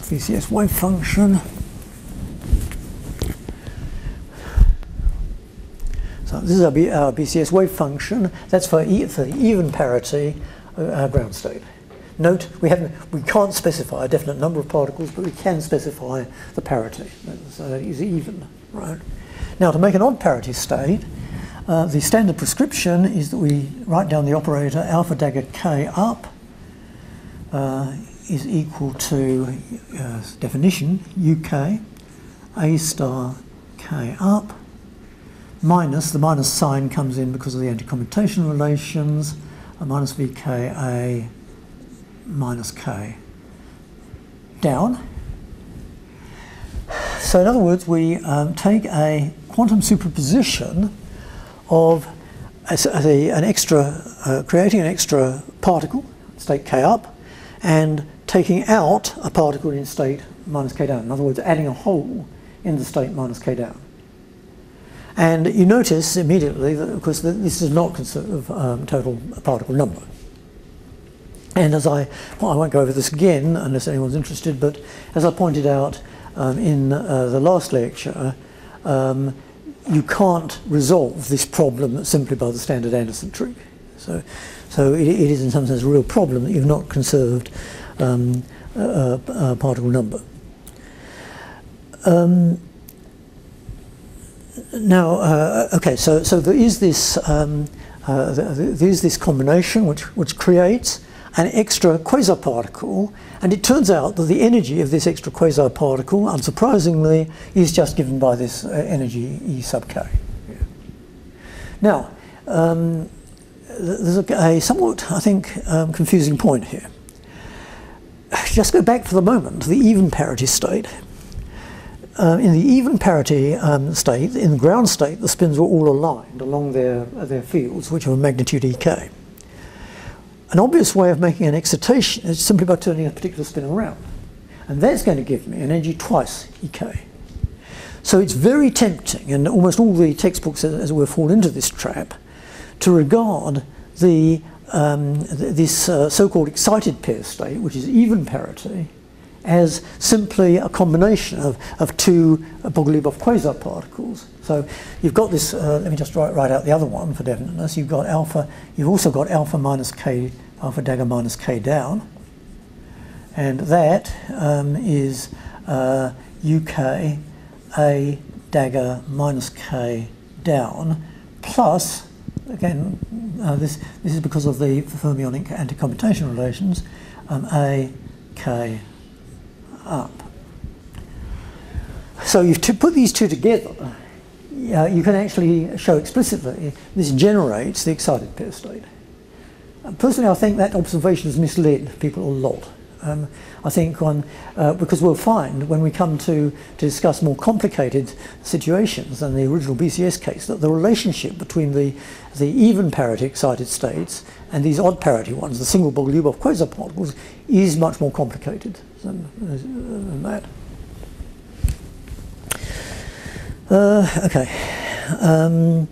BCS wave function. So this is our, B, our BCS wave function. That's for, e, for even parity uh, ground state. Note we haven't we can't specify a definite number of particles, but we can specify the parity. So that is even, right? Now to make an odd parity state, uh, the standard prescription is that we write down the operator alpha dagger k up uh, is equal to uh, definition uk a star k up minus the minus sign comes in because of the anti-commutation relations minus vka minus k down. So in other words, we um, take a quantum superposition of a, a, an extra, uh, creating an extra particle, state k up, and taking out a particle in state minus k down. In other words, adding a hole in the state minus k down. And you notice immediately that, of course, this does not conserve um, total particle number. And as I, well, I won't go over this again unless anyone's interested, but as I pointed out um, in uh, the last lecture, um, you can't resolve this problem simply by the standard Anderson trick. So, so it, it is in some sense a real problem that you've not conserved um, a, a, particle number. Um, now, uh, okay, so, so there is this, um, uh, there is this combination which, which creates an extra quasiparticle, and it turns out that the energy of this extra quasiparticle, unsurprisingly, is just given by this uh, energy E sub k. Yeah. Now, um, there's a, a, somewhat, I think, um, confusing point here. Just go back for the moment to the even parity state. Uh, in the even parity um, state, in the ground state, the spins were all aligned along their, their fields, which are magnitude ek. An obvious way of making an excitation is simply by turning a particular spin around. And that's going to give me an energy twice Ek. So it's very tempting, and almost all the textbooks, as it were, fall into this trap, to regard the, um, th this uh, so-called excited pair state, which is even parity, as simply a combination of, of two Bogoliubov quasiparticles. So you've got this, uh, let me just write, write out the other one for definiteness. You've got alpha, you've also got alpha minus k, alpha dagger minus k down. And that um, is uh, UK A dagger minus k down plus, again, uh, this, this is because of the fermionic anti-commutation relations, um, A k up. So you to put these two together, uh, you can actually show explicitly this generates the excited pair state. Uh, personally, I think that observation has misled people a lot. Um, I think on, uh, because we'll find when we come to, to discuss more complicated situations than the original BCS case that the relationship between the, the even parity excited states and these odd parity ones, the single Bogoliubov quasiparticles, is much more complicated than, than that. Uh, okay. Um,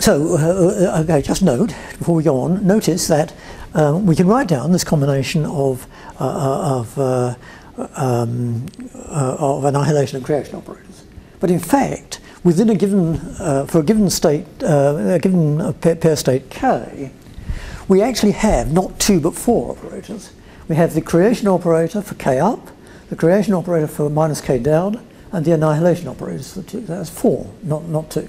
so, uh, okay, just note, before we go on, notice that um, we can write down this combination of, uh, uh of, uh, um, uh, of annihilation and creation operators. But in fact, within a given, for a given state, a given pair, pair state K, we actually have not two but four operators. We have the creation operator for K up, the creation operator for minus K down, and the annihilation operators for two. That's four, not, not two.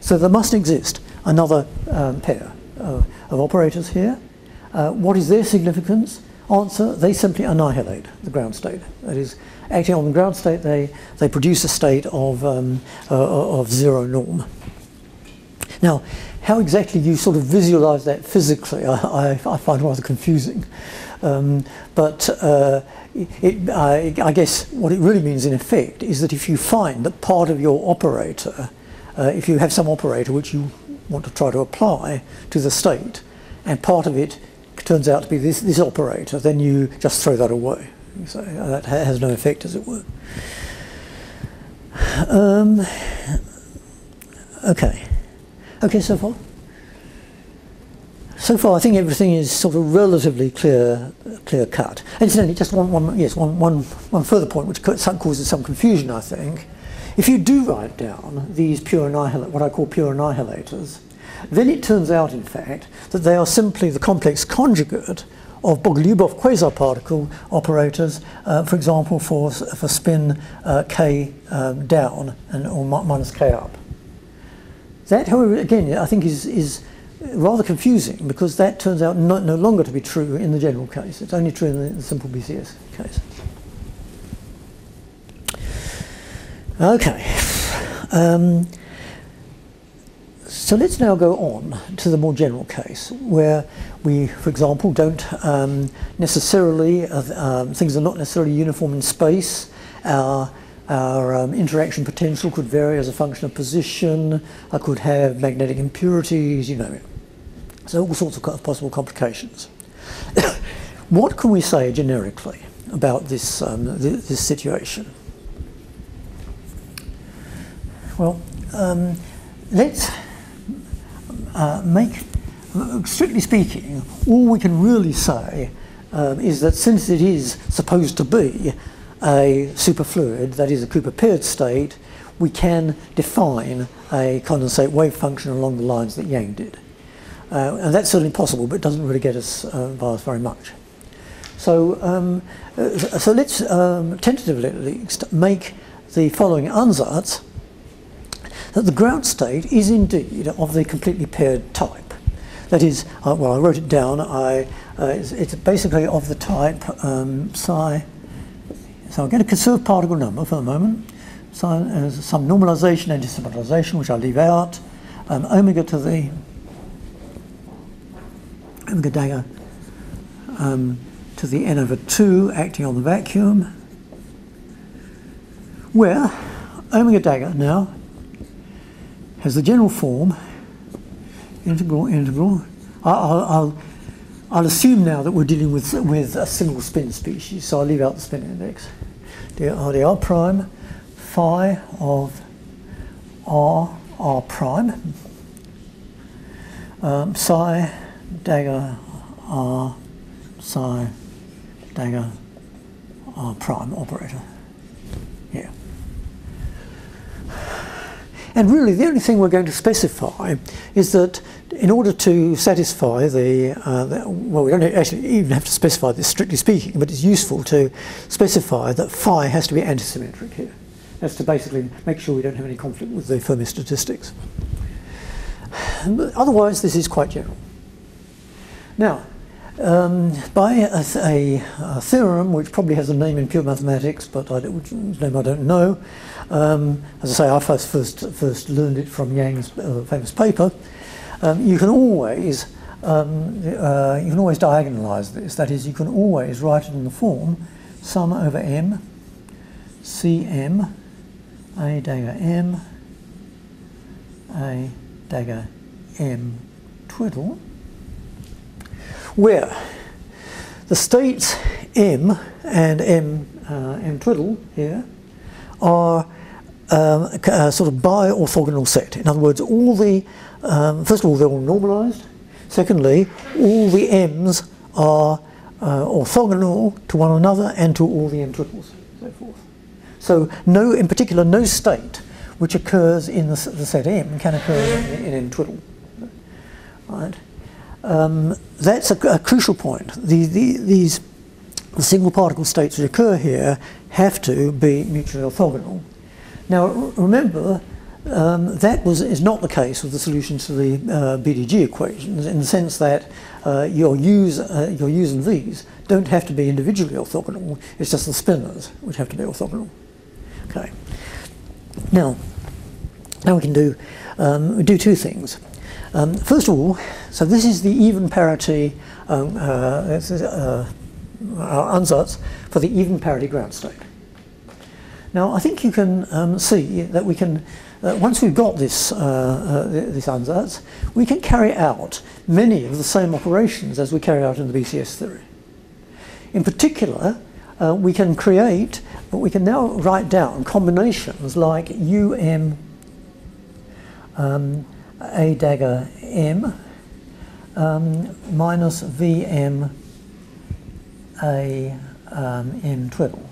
So there must exist another um, pair of operators here. Uh, what is their significance? Answer, they simply annihilate the ground state. That is, acting on the ground state, they, they produce a state of, um, uh, of zero norm. Now, how exactly you sort of visualize that physically, I, I, I find rather confusing. Um, but uh, it, I, I, guess what it really means in effect is that if you find that part of your operator, uh, if you have some operator which you want to try to apply to the state, and part of it turns out to be this, this operator, then you just throw that away. So uh, that has no effect, as it were. Um, okay. Okay, so far? So far, I think everything is sort of relatively clear, clear cut. Incidentally, just one, one yes, one, one, one further point which causes some confusion, I think. If you do write down these pure annihilators, what I call pure annihilators, then it turns out, in fact, that they are simply the complex conjugate of Bogoliubov quasiparticle operators, uh, for example, for, for spin uh, k um, down and or minus k up. That, however, again, I think is, is rather confusing because that turns out no, no longer to be true in the general case. It's only true in the, the simple BCS case. Okay. Um, so let's now go on to the more general case where we, for example, don't um, necessarily, uh, um, things are not necessarily uniform in space. Our, our um, interaction potential could vary as a function of position. I could have magnetic impurities, you know. So all sorts of possible complications. what can we say generically about this, um, th this situation? Well, um, let's uh, make, strictly speaking, all we can really say um, is that since it is supposed to be a superfluid, that is a Cooper paired state, we can define a condensate wave function along the lines that Yang did. Uh, and that's certainly possible, but it doesn't really get us uh, very much. So, um, uh, so let's um, tentatively at least make the following ansatz that the ground state is indeed of the completely paired type. That is, uh, well, I wrote it down. I, uh, it's, it's, basically of the type um, psi. So I'll get a conserved particle number for the moment. So uh, some normalization, anti-symmetrization, which I'll leave out. Um, omega to the omega dagger um, to the n over 2 acting on the vacuum, where omega dagger now has the general form integral, integral. I'll, I'll, I'll assume now that we're dealing with, with a single spin species, so I'll leave out the spin index. dr prime phi of r r prime um, psi dagger R psi dagger R prime operator. Yeah. And really, the only thing we're going to specify is that in order to satisfy the, uh, the, well, we don't actually even have to specify this strictly speaking, but it's useful to specify that phi has to be antisymmetric here. That's to basically make sure we don't have any conflict with the Fermi statistics. Otherwise, this is quite general. Now, um, by a, a, a, theorem which probably has a name in pure mathematics, but I don't, name I don't know. Um, as I say, I first, first, first learned it from Yang's uh, famous paper. Um, you can always um, uh, you can always diagonalize this. That is, you can always write it in the form sum over m, cm, a dagger m, a dagger m twiddle where the states M and M, uh, M twiddle here are um, a sort of bi-orthogonal set. In other words, all the, um, first of all, they're all normalized. Secondly, all the M's are uh, orthogonal to one another and to all the M twiddles, so forth. So no, in particular, no state which occurs in the, the set M can occur in, in M twiddle. Right? Um, that's a, a, crucial point. The, the, these the single particle states that occur here have to be mutually orthogonal. Now remember, um, that was, is not the case with the solutions to the uh, BDG equations in the sense that uh, your, U's, uh, your U's and V's don't have to be individually orthogonal, it's just the spinors which have to be orthogonal. Okay. Now, now we can do, um, do two things. Um, first of all, so this is the even parity um, uh, uh, ansatz for the even parity ground state. Now I think you can um, see that we can, uh, once we've got this, uh, uh, this ansatz, we can carry out many of the same operations as we carry out in the BCS theory. In particular, uh, we can create, but we can now write down combinations like UM um, a dagger M, um, minus Vm a um, m twiddle,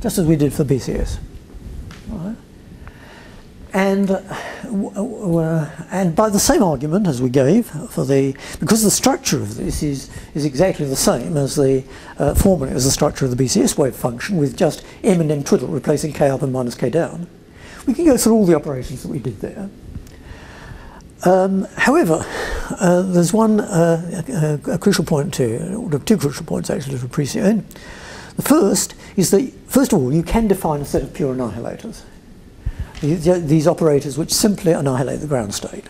just as we did for BCS. Right? And, uh, uh, and by the same argument as we gave for the, because the structure of this is, is exactly the same as the uh, formula as the structure of the BCS wave function with just m and m twiddle replacing k up and minus k down, we can go through all the operations that we did there. Um, however, uh, there's one uh, a, a, crucial point to, two crucial points actually to appreciate. The first is that, first of all, you can define a set of pure annihilators these operators which simply annihilate the ground state.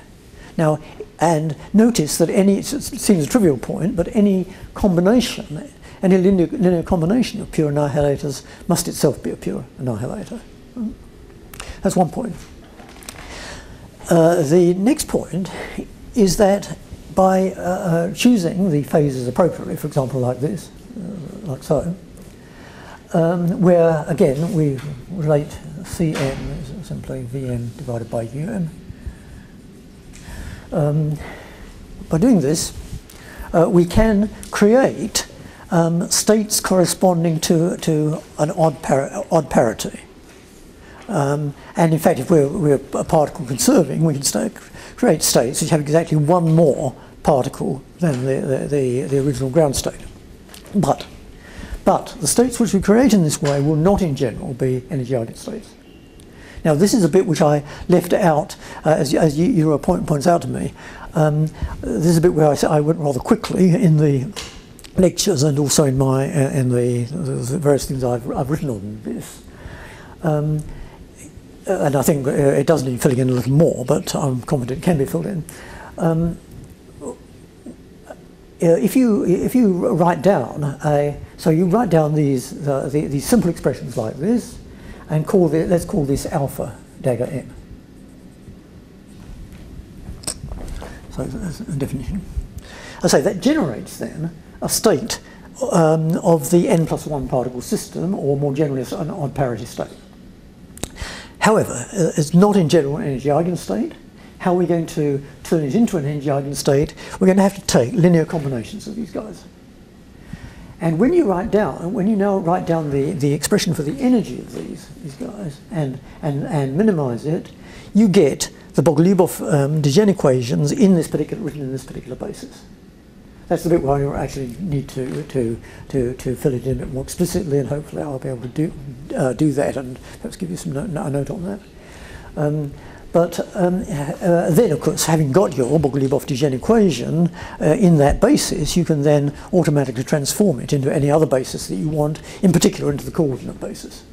Now, and notice that any, it seems a trivial point, but any combination, any linear, linear combination of pure annihilators must itself be a pure annihilator. That's one point. Uh, the next point is that by uh, uh choosing the phases appropriately, for example, like this, uh, like so, um, where again we relate Cm simply Vm divided by Um. um, by doing this, uh, we can create um, states corresponding to, to an odd, par odd parity. Um, and in fact, if we're, we're particle conserving, we can create states which have exactly one more particle than the, the, the, the original ground state. But, but the states which we create in this way will not in general be energy eigenstates. Now, this is a bit which I left out, uh, as, as you, your point points out to me. Um, this is a bit where I, I, went rather quickly in the lectures and also in my uh, in the, the, various things I've, I've written on this. Um, and I think uh, it does need filling in a little more, but I'm confident it can be filled in. Um, uh, if you if you write down a so you write down these uh, the, these simple expressions like this, and call the, let's call this alpha dagger m. So that's a definition. I say that generates then a state um, of the n plus 1 particle system, or more generally an odd parity state. However, uh, it's not in general an energy eigenstate. How are we going to turn it into an energy eigenstate? We're going to have to take linear combinations of these guys. And when you write down, when you now write down the, the expression for the energy of these, these guys and, and, and minimize it, you get the Bogoliubov um, de Gennes equations in this particular, written in this particular basis. That's the bit where I actually need to, to, to, to fill it in a bit more explicitly and hopefully I'll be able to do, uh, do that and perhaps give you some no, a note on that. Um, but um, uh, then, of course, having got your Bogoliubov-de Gennes equation uh, in that basis, you can then automatically transform it into any other basis that you want, in particular into the coordinate basis.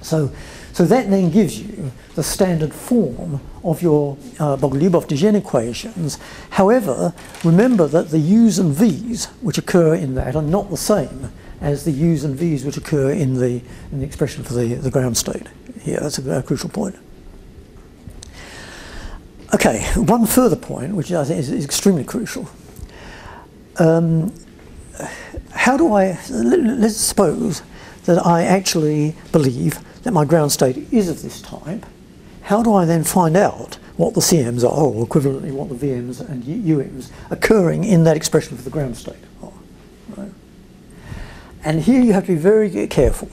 So, so that then gives you the standard form of your uh, Bogoliubov-de Gennes equations. However, remember that the u's and v's which occur in that are not the same as the u's and v's which occur in the, in the expression for the, the ground state. Here, that's a, a crucial point. Okay, one further point, which I think is, is extremely crucial. Um, how do I, let's suppose that I actually believe that my ground state is of this type. How do I then find out what the CMs are, or equivalently what the VMs and UMs occurring in that expression for the ground state are? Right? And here you have to be very careful.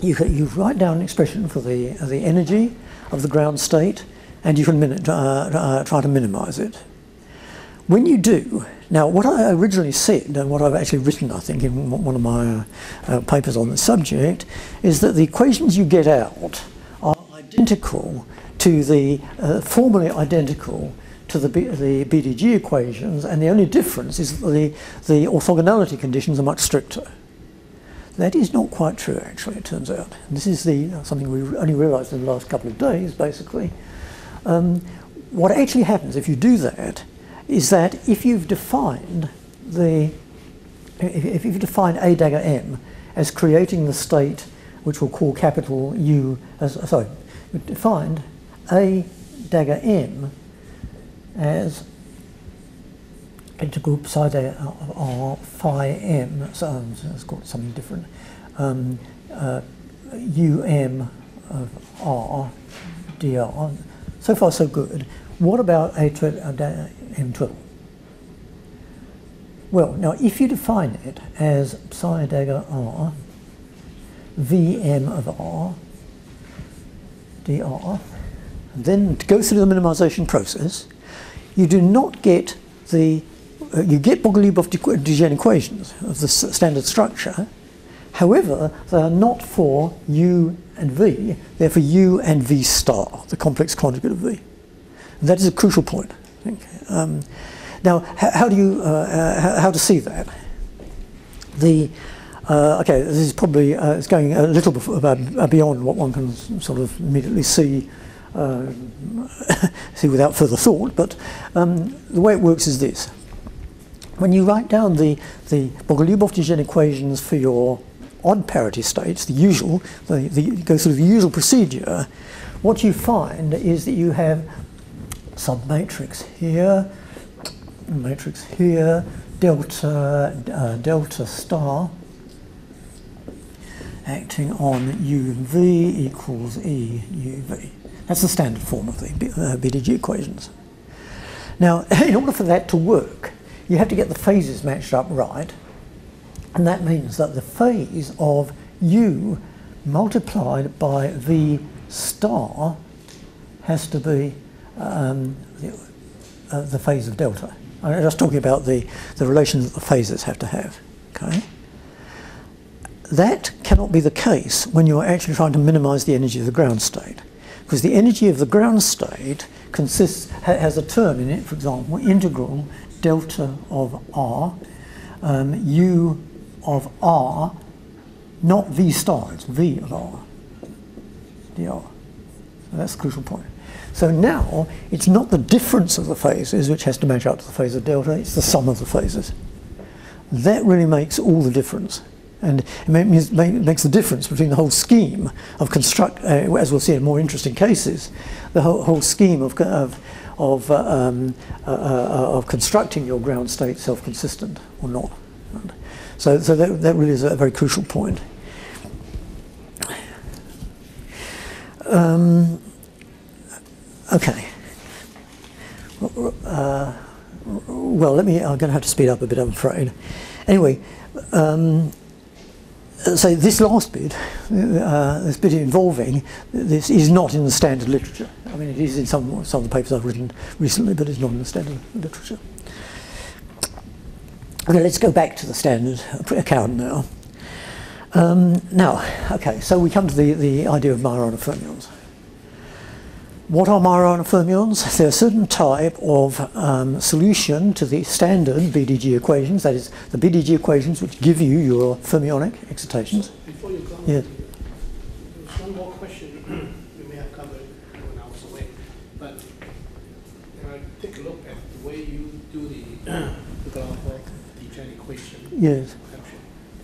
You, you write down an expression for the, the energy of the ground state and you can uh, uh, try to minimize it. When you do, now what I originally said and what I've actually written, I think, in one of my uh, uh, papers on the subject, is that the equations you get out are identical to the, uh, formally identical to the, B, the BDG equations, and the only difference is that the, the orthogonality conditions are much stricter. That is not quite true, actually, it turns out. And this is the, something we only realized in the last couple of days, basically. Um, what actually happens if you do that is that if you've defined the if, you define a dagger m as creating the state which we'll call capital U as sorry defined a dagger m as integral psi of r phi m so let's call something different um, uh, um of r dr so far, so good. What about a M12? Well, now if you define it as psi dagger r, Vm of r, dr, then go through the minimization process, you do not get the, uh, you get Bogoliubov-de Gennes equations of the standard structure. However, they are not for U and V, they're for U and V star, the complex conjugate of V. That is a crucial point. Um, now, how, do you, uh, uh, how to see that? The, uh, okay, this is probably, uh, it's going a little bef- beyond what one can sort of immediately see uh, see without further thought, but um, the way it works is this. When you write down the, the Bogoliubov-de Gennes equations for your odd parity states, the usual, the, the, go through the usual procedure, what you find is that you have submatrix here, matrix here, delta, uh, delta star acting on UV equals E UV. That's the standard form of the uh, BDG equations. Now, in order for that to work, you have to get the phases matched up right, and that means that the phase of U multiplied by V star has to be um, the, uh, the phase of delta. I'm just talking about the, the relation that the phases have to have. Okay? That cannot be the case when you're actually trying to minimize the energy of the ground state because the energy of the ground state consists has a term in it, for example, integral delta of r, um, u of r, not v star, it's v of r, dr. So that's the crucial point. So now it's not the difference of the phases which has to match up to the phase of delta, it's the sum of the phases. That really makes all the difference. And it makes the difference between the whole scheme of construct, uh, as we'll see in more interesting cases, the whole, whole scheme of, of, of, uh, um, uh, uh, of constructing your ground state self-consistent or not. So, so that, that really is a very crucial point. Um, okay. Uh, well, let me, I'm going to have to speed up a bit, I'm afraid. Anyway, um, so this last bit, uh, this bit involving this is not in the standard literature. I mean, it is in some some of the papers I've written recently, but it's not in the standard literature. Okay, let's go back to the standard account now. Um, now, okay, so we come to the, the idea of Majorana fermions. What are Majorana fermions? They're a certain type of um, solution to the standard BDG equations, that is, the BDG equations which give you your fermionic excitations. Before you go, yeah. there's one more question you may have covered when I was away, but you know, take a look at the way you do the Bogoliubov-de Gennes equation. Yes.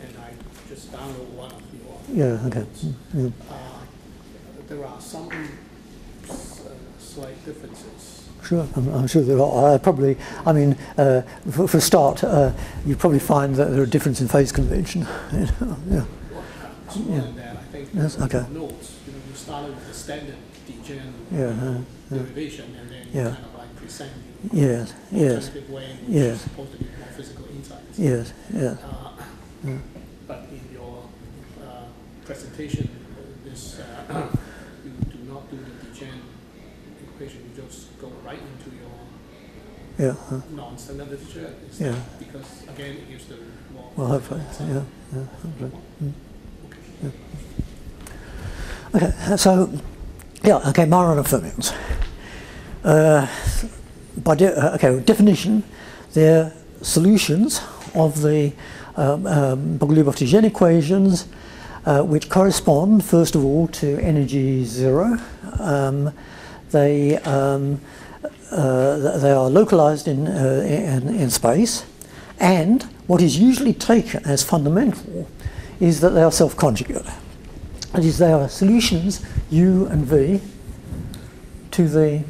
And I just download one of your Yeah, okay. Mm. Uh, there are some slight differences. Sure, I'm, I'm sure there are. I probably, I mean, uh, for, for, a start, uh, you probably find that there are differences in phase convention. yeah. Yeah. Than that, I think yes, okay. notes, you know, you started with the standard de Gennes yeah, uh, derivation and then yeah. kind of like present yes, yes, way which yes. is supposed to be more physical insights. Yes, yes. Uh, yeah. But in your uh, presentation, this uh, you do not do the de Gennes equation, you just go right into your yeah. Non-standard literature. Yeah. Because again, it gives the more. Well, hopefully, yeah, yeah, hopefully. Mm. Okay. Okay, so, yeah, okay, fermions. Uh, by de uh, okay, definition, they're solutions of the um, um, Bogoliubov-de Gennes equations, uh, which correspond, first of all, to energy zero. Um, they, um, they are localized in, uh, in, in space, and what is usually taken as fundamental is that they are self-conjugate. That is, they are solutions U and V to the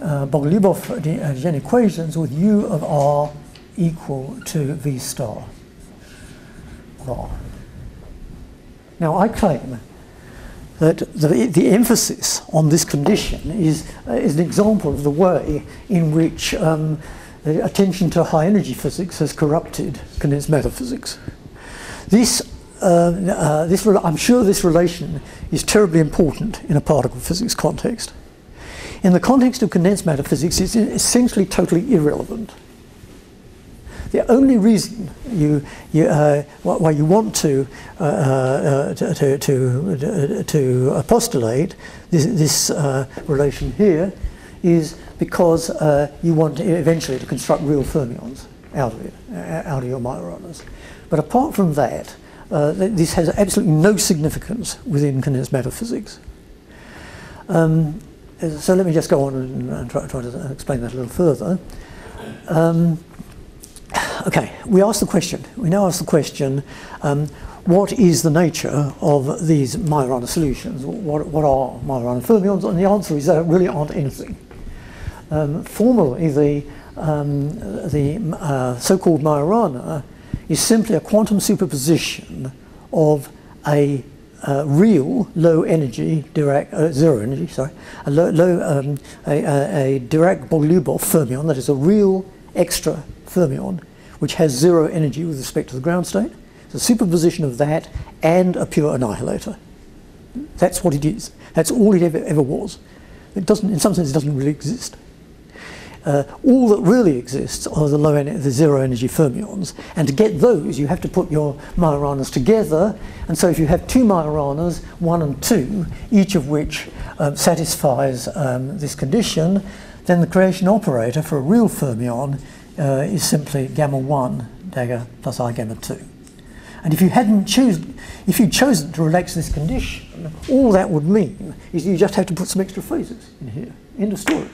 uh, Bogoliubov-de Gennes equations with U of R equal to V star R. Now I claim that the, the emphasis on this condition is, uh, is an example of the way in which um, the attention to high energy physics has corrupted condensed matter physics. This, uh, uh, this I'm sure this relation is terribly important in a particle physics context. In the context of condensed matter physics, it's essentially totally irrelevant. The only reason you, you uh, why you want to, uh, uh, to, to, to, postulate this, this uh, relation here is because uh, you want eventually to construct real fermions out of it, uh, out of your Majoranas. But apart from that, this has absolutely no significance within condensed matter physics. Um, so let me just go on and, and try, try, to explain that a little further. Um, okay, we asked the question, we now ask the question, um, what is the nature of these Majorana solutions? What, what are Majorana fermions? And the answer is there really aren't anything. Um, formally, the, um, the uh, so-called Majorana is simply a quantum superposition of a uh, real low energy Dirac uh, zero energy sorry a low, low um, a, a, a Dirac-Bogoliubov fermion that is a real extra fermion which has zero energy with respect to the ground state. It's a superposition of that and a pure annihilator. That's what it is. That's all it ever, ever was. It doesn't, in some sense, it doesn't really exist. Uh, all that really exists are the low the zero energy fermions, and to get those, you have to put your Majoranas together. And so, if you have two Majoranas, one and two, each of which um, satisfies um, this condition, then the creation operator for a real fermion uh, is simply gamma 1 dagger plus i gamma 2. And if you hadn't chosen, if you'd chosen to relax this condition, all that would mean is you just have to put some extra phasors in here. End of story.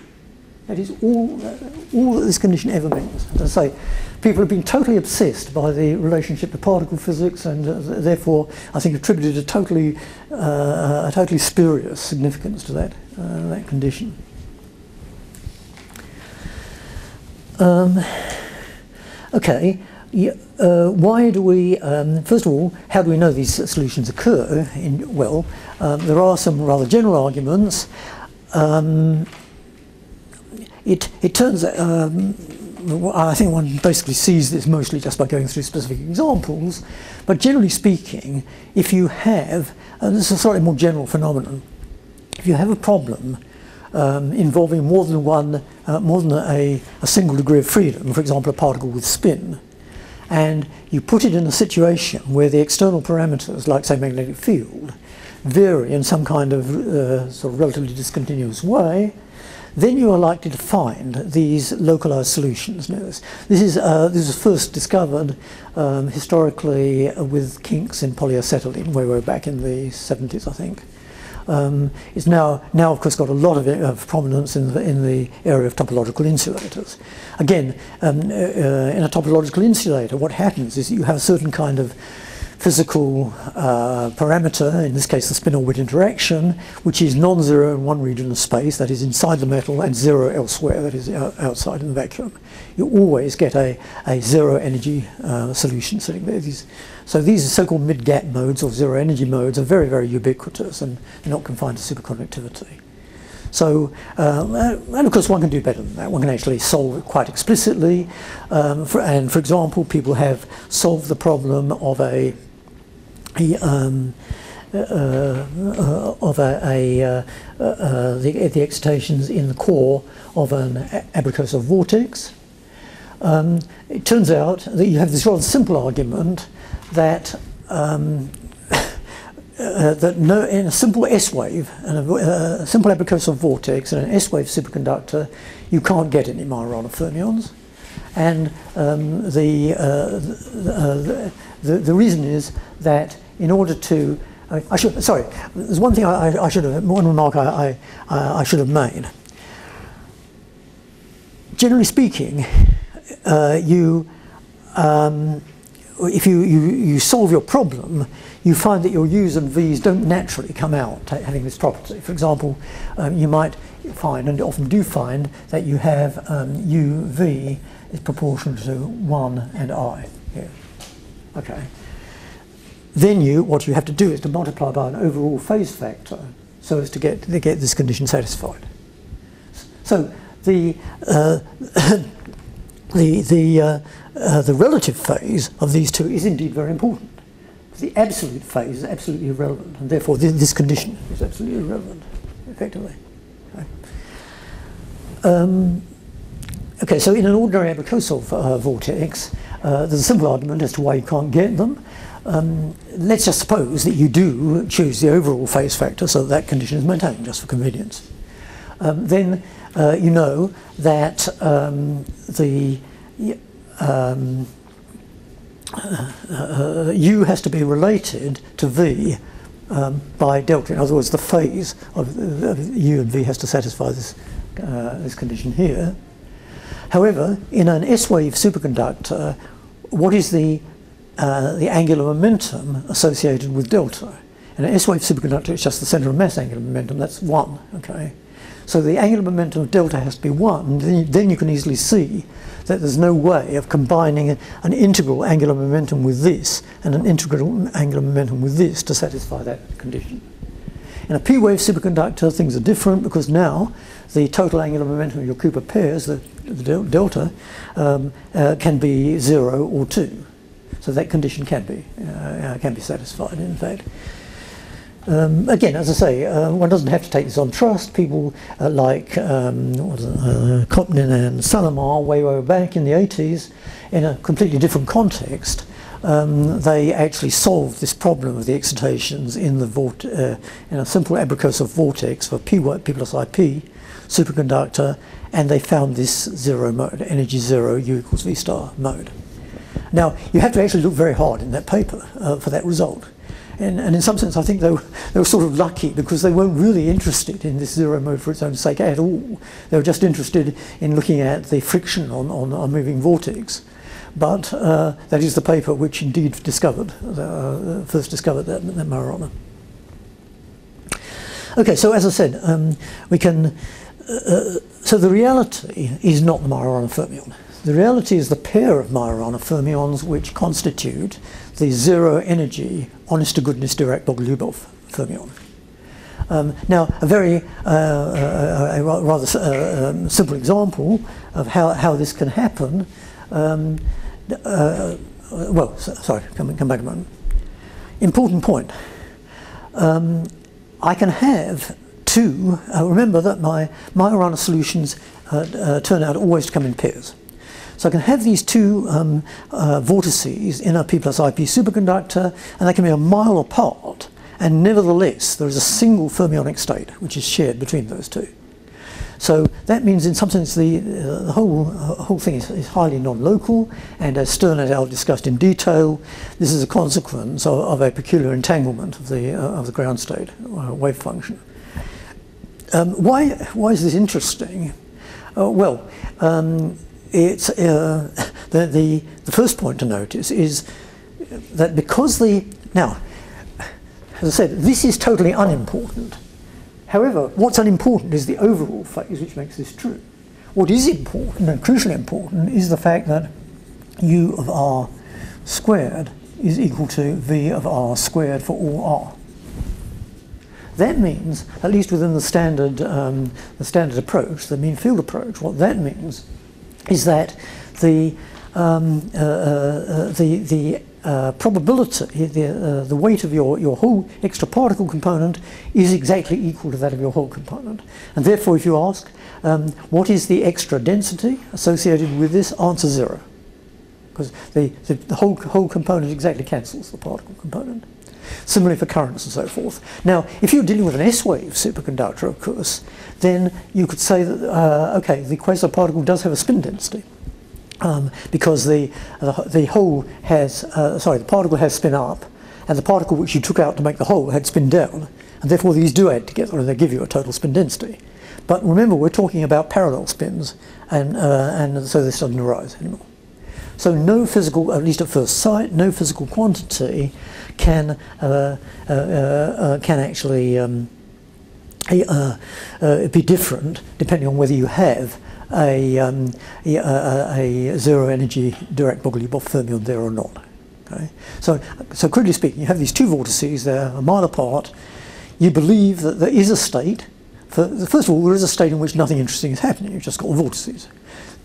That is all, uh, all that this condition ever means. As I say, people have been totally obsessed by the relationship to particle physics and uh, therefore I think attributed a totally, uh, a totally spurious significance to that, uh, that condition. Um, okay, uh, why do we, um, first of all, how do we know these solutions occur? In, well, um, there are some rather general arguments. Um, it, it turns out, um, I think one basically sees this mostly just by going through specific examples, but generally speaking, if you have, and this is a slightly more general phenomenon, if you have a problem um, involving more than one, uh, more than a, a single degree of freedom, for example, a particle with spin, and you put it in a situation where the external parameters, like say magnetic field, vary in some kind of uh, sort of relatively discontinuous way, then you are likely to find these localized solutions. This is, uh, this was first discovered um, historically with kinks in polyacetylene, way, way back in the 70s, I think um, is now, now of course got a lot of, of prominence in the, in the area of topological insulators. Again, um, uh, uh, in a topological insulator, what happens is that you have a certain kind of physical uh, parameter, in this case the spin-orbit interaction, which is non-zero in one region of space, that is inside the metal, and zero elsewhere, that is outside in the vacuum. You always get a, a zero energy uh, solution sitting there. These, so these so-called mid-gap modes or zero energy modes are very, very ubiquitous and they're not confined to superconductivity. So, uh, and of course one can do better than that. One can actually solve it quite explicitly. Um, for, and for example, people have solved the problem of a, a um, uh, uh, of a, a uh, uh, the, the, excitations in the core of an Abrikosov vortex. Um, it turns out that you have this rather simple argument that um, uh, that no, in a simple S wave, and a, uh, simple Abrikosov vortex, and an S wave superconductor, you can't get any Majorana fermions. And um, the, uh, the, the, the, reason is that in order to, I, I should, sorry, there's one thing I, I, should have, one remark I, I, I should have made. Generally speaking, uh, you, um, if you, you, you solve your problem, you find that your U's and V's don't naturally come out having this property. For example, um, you might find, and often do find, that you have um, UV is proportional to 1 and I here. Okay. Then you, what you have to do is to multiply by an overall phase factor so as to get, to get this condition satisfied. So the, uh, the, the, uh, uh, the relative phase of these two is indeed very important. The absolute phase is absolutely irrelevant, and therefore this, this condition is absolutely irrelevant, effectively. Okay. Um, okay, so in an ordinary Abrikosov uh, vortex, uh, there's a simple argument as to why you can't get them. Um, let's just suppose that you do choose the overall phase factor so that, that condition is maintained, just for convenience. Um, then uh, you know that um, the um, uh, U has to be related to V um, by delta. In other words, the phase of, of, U and V has to satisfy this, uh, this condition here. However, in an S-wave superconductor, what is the, uh, the angular momentum associated with delta? In an S-wave superconductor, it's just the center of mass angular momentum, that's one, okay? So the angular momentum of delta has to be 1. Then you, then you can easily see that there's no way of combining an integral angular momentum with this and an integral angular momentum with this to satisfy that condition. In a p-wave superconductor, things are different because now the total angular momentum of your Cooper pairs, the, the delta, um, uh, can be 0 or 2. So that condition can be, uh, can be satisfied, in fact. Um, again, as I say, uh, one doesn't have to take this on trust. People uh, like um, uh, and Salomaa, way, way back in the 80s, in a completely different context, um, they actually solved this problem of the excitations in the uh, in a simple Abrikosov vortex for P, P plus IP superconductor, and they found this zero mode, energy zero, U equals V star mode. Now, you have to actually look very hard in that paper uh, for that result. And, and, in some sense, I think they were, they were sort of lucky because they weren't really interested in this zero mode for its own sake at all. They were just interested in looking at the friction on, on a moving vortex. But uh, that is the paper which indeed discovered, uh, first discovered that, that Majorana. Okay, so as I said, um, we can, uh, uh so the reality is not the Majorana fermion. The reality is the pair of Majorana fermions which constitute the zero energy, honest to goodness Dirac Bogoliubov fermion. Um, now, a very uh, uh, a rather uh, um, simple example of how, how this can happen. Um, uh, well, so, sorry, come, come back a moment. Important point. Um, I can have two. Uh, remember that my Majorana solutions uh, turn out always to come in pairs. So I can have these two um, uh, vortices in a P plus IP superconductor, and they can be a mile apart, and nevertheless there is a single fermionic state which is shared between those two. So that means in some sense the, uh, the whole, uh, whole thing is, is highly non-local and as Stern et al. discussed in detail, this is a consequence of, of a peculiar entanglement of the, uh, of the ground state uh, wave function. Um, why, why is this interesting? Uh, well, um, it's, uh, the, the, the first point to notice is that because the, now, as I said, this is totally unimportant. However, what's unimportant is the overall phase which makes this true. What is important and crucially important is the fact that u of r squared is equal to v of r squared for all r. That means, at least within the standard, um, the standard approach, the mean field approach, what that means is that the um, uh, uh, uh, the the uh, probability, the, uh, the weight of your, your whole extra particle component is exactly equal to that of your hole component. And therefore, if you ask, um, what is the extra density associated with this, answer zero. Because the, the, the hole, hole component exactly cancels the particle component. Similarly for currents and so forth. Now, if you're dealing with an S-wave superconductor, of course, then you could say that, uh, okay, the quasiparticle does have a spin density. Um, because the, the, the hole has, uh, sorry, the particle has spin up, and the particle which you took out to make the hole had spin down, and therefore these do add together and they give you a total spin density. But remember, we're talking about parallel spins, and, uh, and so this doesn't arise anymore. So no physical, at least at first sight, no physical quantity can uh, uh, uh, can actually um, be different depending on whether you have a, um, a, a, zero energy Dirac Bogoliubov fermion there or not. Okay? So, so crudely speaking, you have these two vortices, they're a mile apart. You believe that there is a state for, first of all, there is a state in which nothing interesting is happening. You've just got vortices.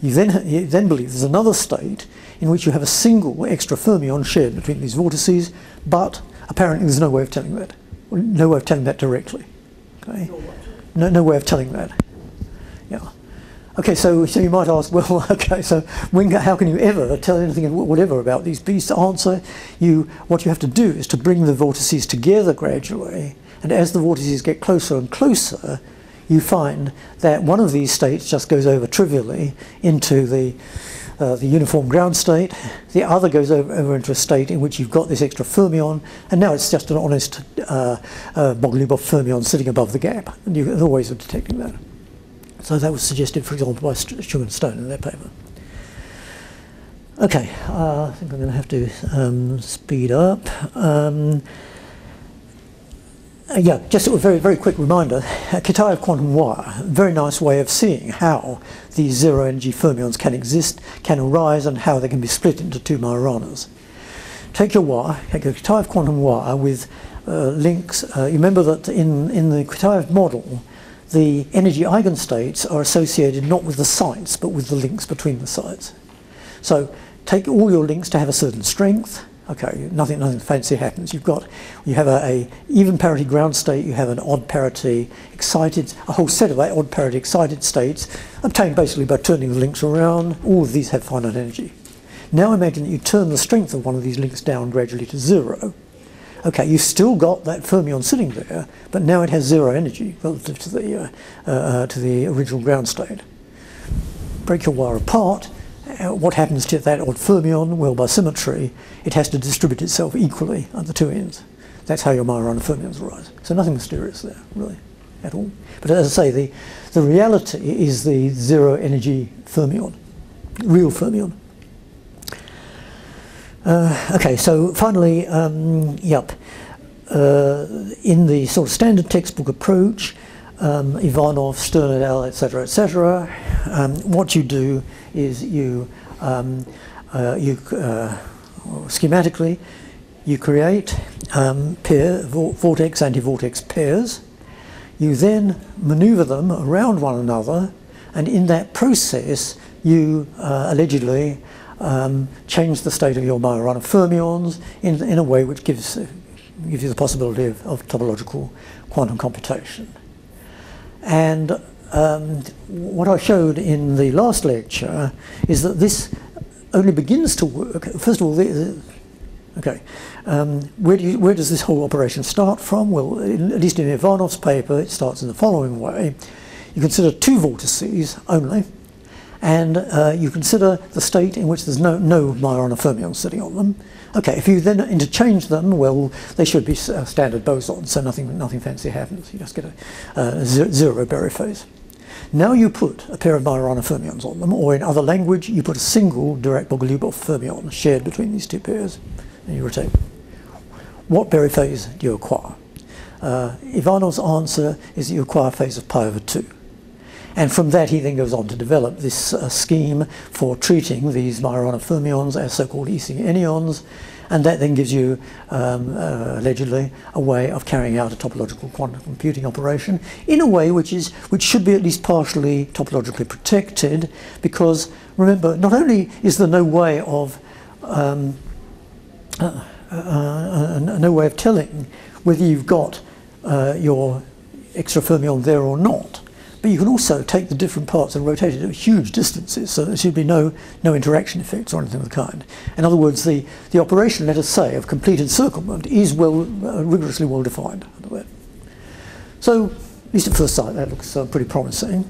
You then, you then believe there's another state in which you have a single extra fermion shared between these vortices, but apparently there's no way of telling that. No way of telling that directly. Okay? No, no way of telling that. Yeah. Okay, so, so you might ask, well, okay, so when, how can you ever tell anything whatever about these beasts? Answer, you, what you have to do is to bring the vortices together gradually, and as the vortices get closer and closer, you find that one of these states just goes over trivially into the, uh, the uniform ground state, the other goes over, over, into a state in which you've got this extra fermion, and now it's just an honest uh, uh, Bogoliubov fermion sitting above the gap, and you, there are ways of detecting that. So that was suggested, for example, by Chung and Stone in their paper. Okay, uh, I think I'm going to have to um, speed up. Um, uh, yeah, just a very, very quick reminder, a Kitaev quantum wire, very nice way of seeing how these zero energy fermions can exist, can arise, and how they can be split into two Majoranas. Take your wire, take a Kitaev quantum wire with uh, links. Uh, you remember that in, in the Kitaev model, the energy eigenstates are associated not with the sites, but with the links between the sites. So take all your links to have a certain strength, Okay, nothing, nothing fancy happens. You've got, you have a, a, even parity ground state, you have an odd parity excited, a whole set of odd parity excited states obtained basically by turning the links around. All of these have finite energy. Now imagine that you turn the strength of one of these links down gradually to zero. Okay, you've still got that fermion sitting there, but now it has zero energy relative to the, uh, uh, to the original ground state. Break your wire apart, what happens to that odd fermion? Well, by symmetry, it has to distribute itself equally at the two ends. That's how your Majorana fermions arise. So nothing mysterious there, really, at all. But as I say, the, the reality is the zero energy fermion, real fermion. Uh, okay, so finally, um, yep, uh, in the sort of standard textbook approach, um, Ivanov, Stern et al., etc., etc., um, what you do is you, um, uh, you uh, schematically, you create um, pair, vortex, anti-vortex pairs. You then maneuver them around one another, and in that process, you uh, allegedly um, change the state of your Majorana fermions in, in a way which gives, gives you the possibility of, of topological quantum computation. And um, what I showed in the last lecture is that this only begins to work. First of all, the, okay, um, where, do you, where, does this whole operation start from? Well, in, at least in Ivanov's paper, it starts in the following way. You consider two vortices only, and uh, you consider the state in which there's no, no Majorana fermions sitting on them. Okay, if you then interchange them, well, they should be uh, standard bosons, so nothing, nothing fancy happens. You just get a, a zero Berry phase. Now you put a pair of Majorana fermions on them, or in other language, you put a single Dirac-Bogoliubov fermion shared between these two pairs, and you rotate. What Berry phase do you acquire? Uh, Ivanov's answer is that you acquire a phase of pi over 2. And from that, he then goes on to develop this uh, scheme for treating these Majorana fermions as so-called Ising anyons, and that then gives you, um, uh, allegedly, a way of carrying out a topological quantum computing operation in a way which is which should be at least partially topologically protected, because remember, not only is there no way of um, uh, uh, uh no way of telling whether you've got uh, your extra fermion there or not, but you can also take the different parts and rotate it at huge distances, so there should be no, no interaction effects or anything of the kind. In other words, the, the operation, let us say, of complete encirclement is well, uh, rigorously well defined. So, at least at first sight, that looks uh, pretty promising.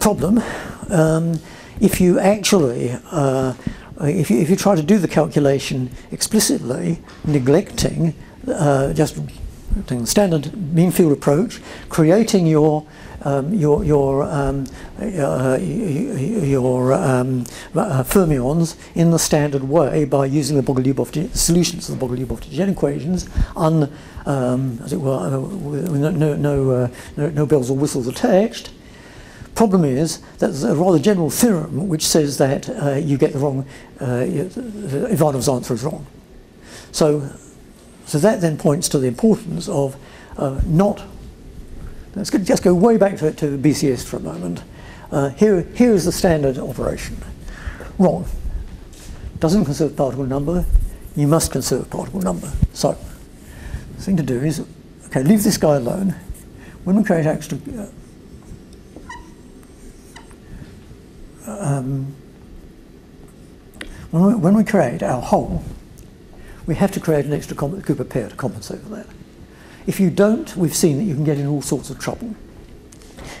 Problem, um, if you actually, uh, if, you, if you try to do the calculation explicitly, neglecting uh, just the standard mean field approach, creating your um, your your um, uh, your um, uh, fermions in the standard way by using the Bogoliubov solutions of the Bogoliubov equations, un, um, as it were, uh, no no, uh, no, no bells or whistles attached. Problem is that there's a rather general theorem which says that uh, you get the wrong, uh, Ivanov's answer is wrong. So, so that then points to the importance of uh, not let's just go way back to, to BCS for a moment. Uh, here, here is the standard operation. Wrong. Doesn't conserve particle number. You must conserve particle number. So, the thing to do is, okay, leave this guy alone. When we create extra, uh, um, when we, when we create our hole, we have to create an extra Cooper pair to compensate for that. If you don't, we've seen that you can get in all sorts of trouble.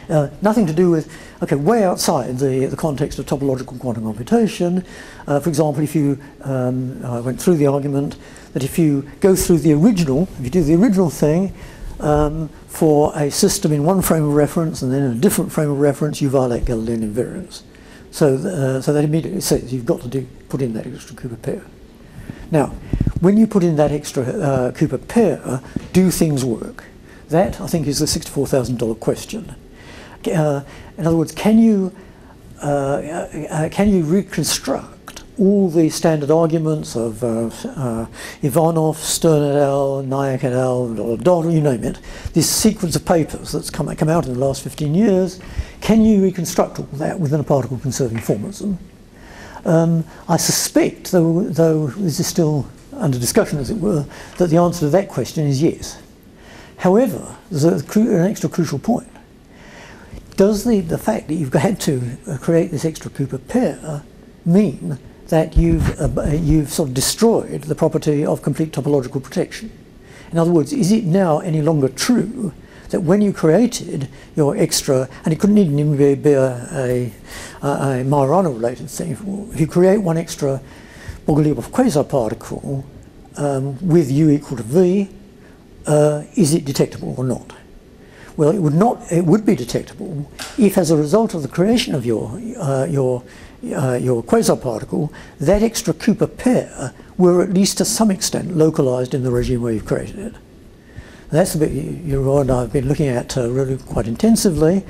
Uh, nothing to do with, okay, way outside the, the context of topological quantum computation. Uh, for example, if you, um, I went through the argument that if you go through the original, if you do the original thing um, for a system in one frame of reference and then in a different frame of reference, you violate Galilean invariance. So, uh, so that immediately says you've got to do, put in that extra Cooper pair. Now, when you put in that extra uh, Cooper pair, do things work? That, I think, is the $64,000 question. Uh, in other words, can you, uh, uh, can you reconstruct all the standard arguments of uh, uh, Ivanov, Stern et al., Nayak et al., Dot, you name it, this sequence of papers that's come, come out in the last 15 years, can you reconstruct all that within a particle conserving formalism? Um, I suspect, though, though this is still under discussion as it were, that the answer to that question is yes. However, there's an extra crucial point does the, the fact that you've had to uh, create this extra Cooper pair mean that you've, uh, you've sort of destroyed the property of complete topological protection? In other words, is it now any longer true that when you created your extra, and it couldn't even be, be a, a, a Majorana related thing, if you create one extra Bogoliubov quasiparticle um, with u equal to v, uh, is it detectable or not? Well, it would not. It would be detectable if, as a result of the creation of your uh, your uh, your quasiparticle, that extra Cooper pair were at least to some extent localized in the regime where you've created it. That's the bit you and I have been looking at uh, really quite intensively.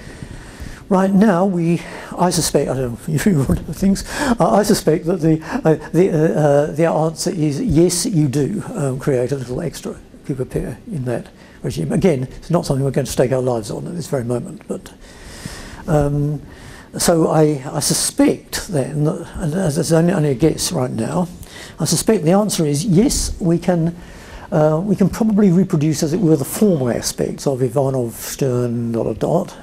Right now, we, I suspect, I don't know if you want things, uh, I suspect that the, uh, the, uh, uh, the answer is yes, you do um, create a little extra pair in that regime. Again, it's not something we're going to stake our lives on at this very moment, but um, so I, I, suspect then, that, as it's only, only, a guess right now, I suspect the answer is yes, we can. Uh, we can probably reproduce, as it were, the formal aspects of Ivanov, Stern, dot, dot,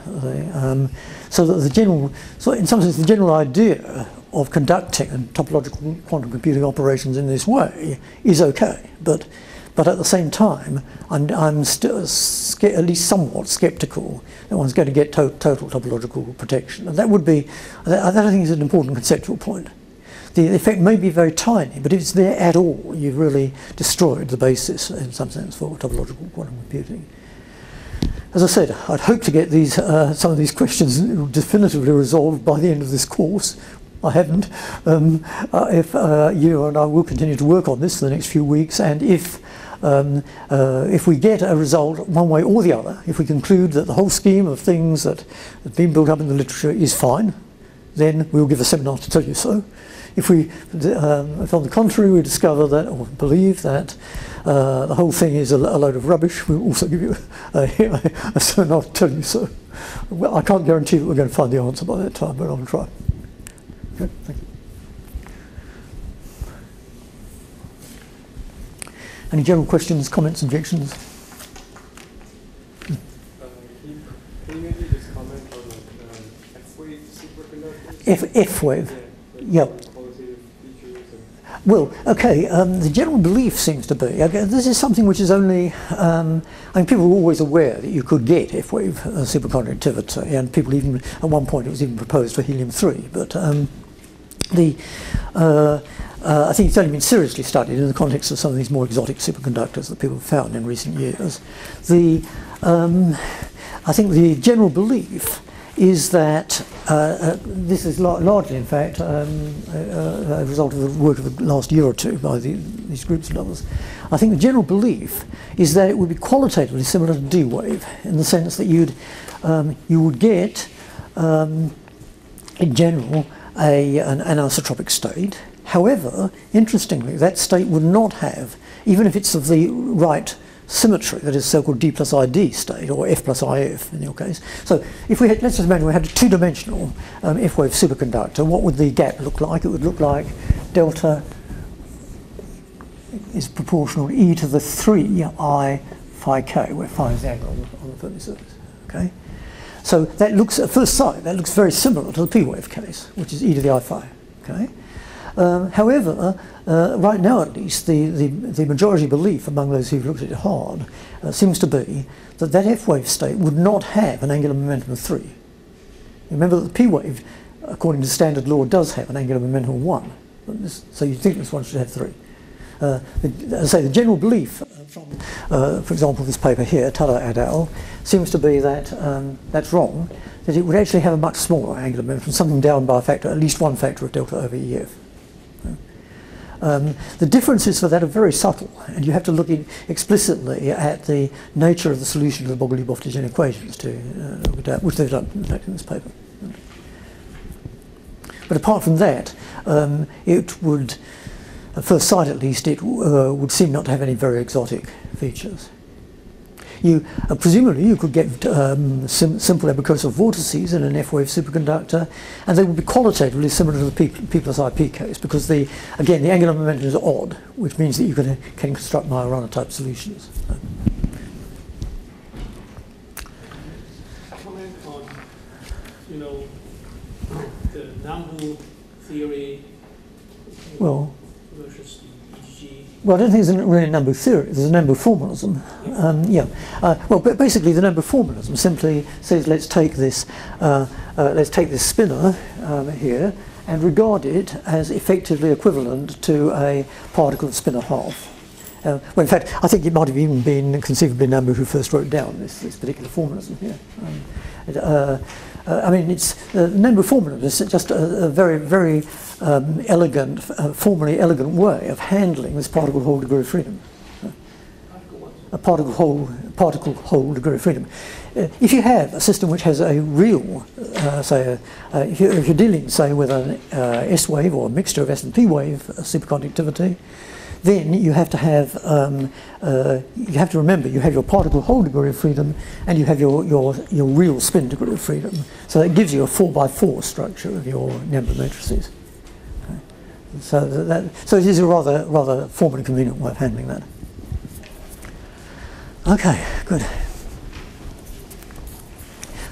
um, so that the general, so in some sense, the general idea of conducting topological quantum computing operations in this way is okay, but but at the same time, I'm, I'm still at least somewhat sceptical that one's going to get to total topological protection. And that would be, that, that I think is an important conceptual point. The effect may be very tiny, but if it's there at all, you've really destroyed the basis, in some sense, for topological quantum computing. As I said, I'd hope to get these, uh, some of these questions definitively resolved by the end of this course. I haven't. Um, uh, if uh, you and I will continue to work on this for the next few weeks, and if um, uh, if we get a result one way or the other, if we conclude that the whole scheme of things that have been built up in the literature is fine, then we'll give a seminar to tell you so. If we, um, if on the contrary, we discover that or believe that uh, the whole thing is a, a, load of rubbish, we'll also give you a, a, a seminar to tell you so. Well, I can't guarantee that we're going to find the answer by that time, but I'll try. Okay, thank you. Any general questions, comments, objections? Superconductors? F, F-wave? Yeah. Well, okay, um, the general belief seems to be, okay, this is something which is only, um, I mean, people were always aware that you could get F-wave uh, superconductivity, and people even, at one point it was even proposed for helium-3, but um, the, uh, uh, I think it's only been seriously studied in the context of some of these more exotic superconductors that people have found in recent years. The, um, I think the general belief is that uh, uh, this is largely, in fact, um, a, a, result of the work of the last year or two by the, these groups and others. I think the general belief is that it would be qualitatively similar to D-wave in the sense that you'd um, you would get, um, in general, a, an anisotropic state However, interestingly, that state would not have, even if it's of the right symmetry, that is so-called D plus ID state, or F plus IF in your case. So if we had, let's just imagine we had a two-dimensional um, F-wave superconductor, what would the gap look like? It would look like delta is proportional to e to the 3 i phi k, where phi is the angle on the, on the Fermi surface. Okay? So that looks, at first sight, that looks very similar to the p-wave case, which is e to the i phi. Okay? Um, however, uh, right now at least, the, the, the, majority belief among those who've looked at it hard uh, seems to be that that F-wave state would not have an angular momentum of 3. Remember that the P-wave, according to standard law, does have an angular momentum of 1. This, so you think this one should have 3. Uh, the, I say, the general belief from, uh, for example, this paper here, Tada et al., seems to be that um, that's wrong, that it would actually have a much smaller angular momentum, something down by a factor, at least one factor of delta over EF. Um, the differences for that are very subtle, and you have to look explicitly at the nature of the solution to the Bogoliubov-de Gennes equations to uh, which they've done in, fact, in this paper. But apart from that, um, it would at first sight at least, it uh, would seem not to have any very exotic features. You, uh, presumably you could get um, sim simple Abrikosov vortices in an F-wave superconductor and they would be qualitatively similar to the P, P plus IP case because the, again the angular momentum is odd which means that you can, can construct Majorana type solutions. Comment on, you know, the Nambu theory well, versus the EGG. Well, I don't think there's really a Nambu theory. There's a Nambu formalism. Um, yeah. Uh, well, but basically, the Nambu formalism simply says let's take this, uh, uh, let's take this spinor um, here and regard it as effectively equivalent to a particle spinor half. Uh, well, in fact, I think it might have even been conceivably Nambu who first wrote down this, this particular formalism here. Um, it, uh, uh, I mean, it's uh, Nambu formalism is just a, a very, very um, elegant, uh, formally elegant way of handling this particle hole degree of freedom. A particle hole, particle hole degree of freedom. Uh, if you have a system which has a real, uh, say, if, you're, if, you're, dealing, say, with an S wave or a mixture of S and P wave superconductivity, then you have to have, um, uh, you have to remember, you have your particle hole degree of freedom and you have your, your, your real spin degree of freedom. So that gives you a 4 by 4 structure of your Nambu matrices. Okay. So, that, so it is a rather, rather and convenient way of handling that. Okay, good.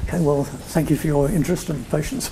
Okay, well, thank you for your interest and patience.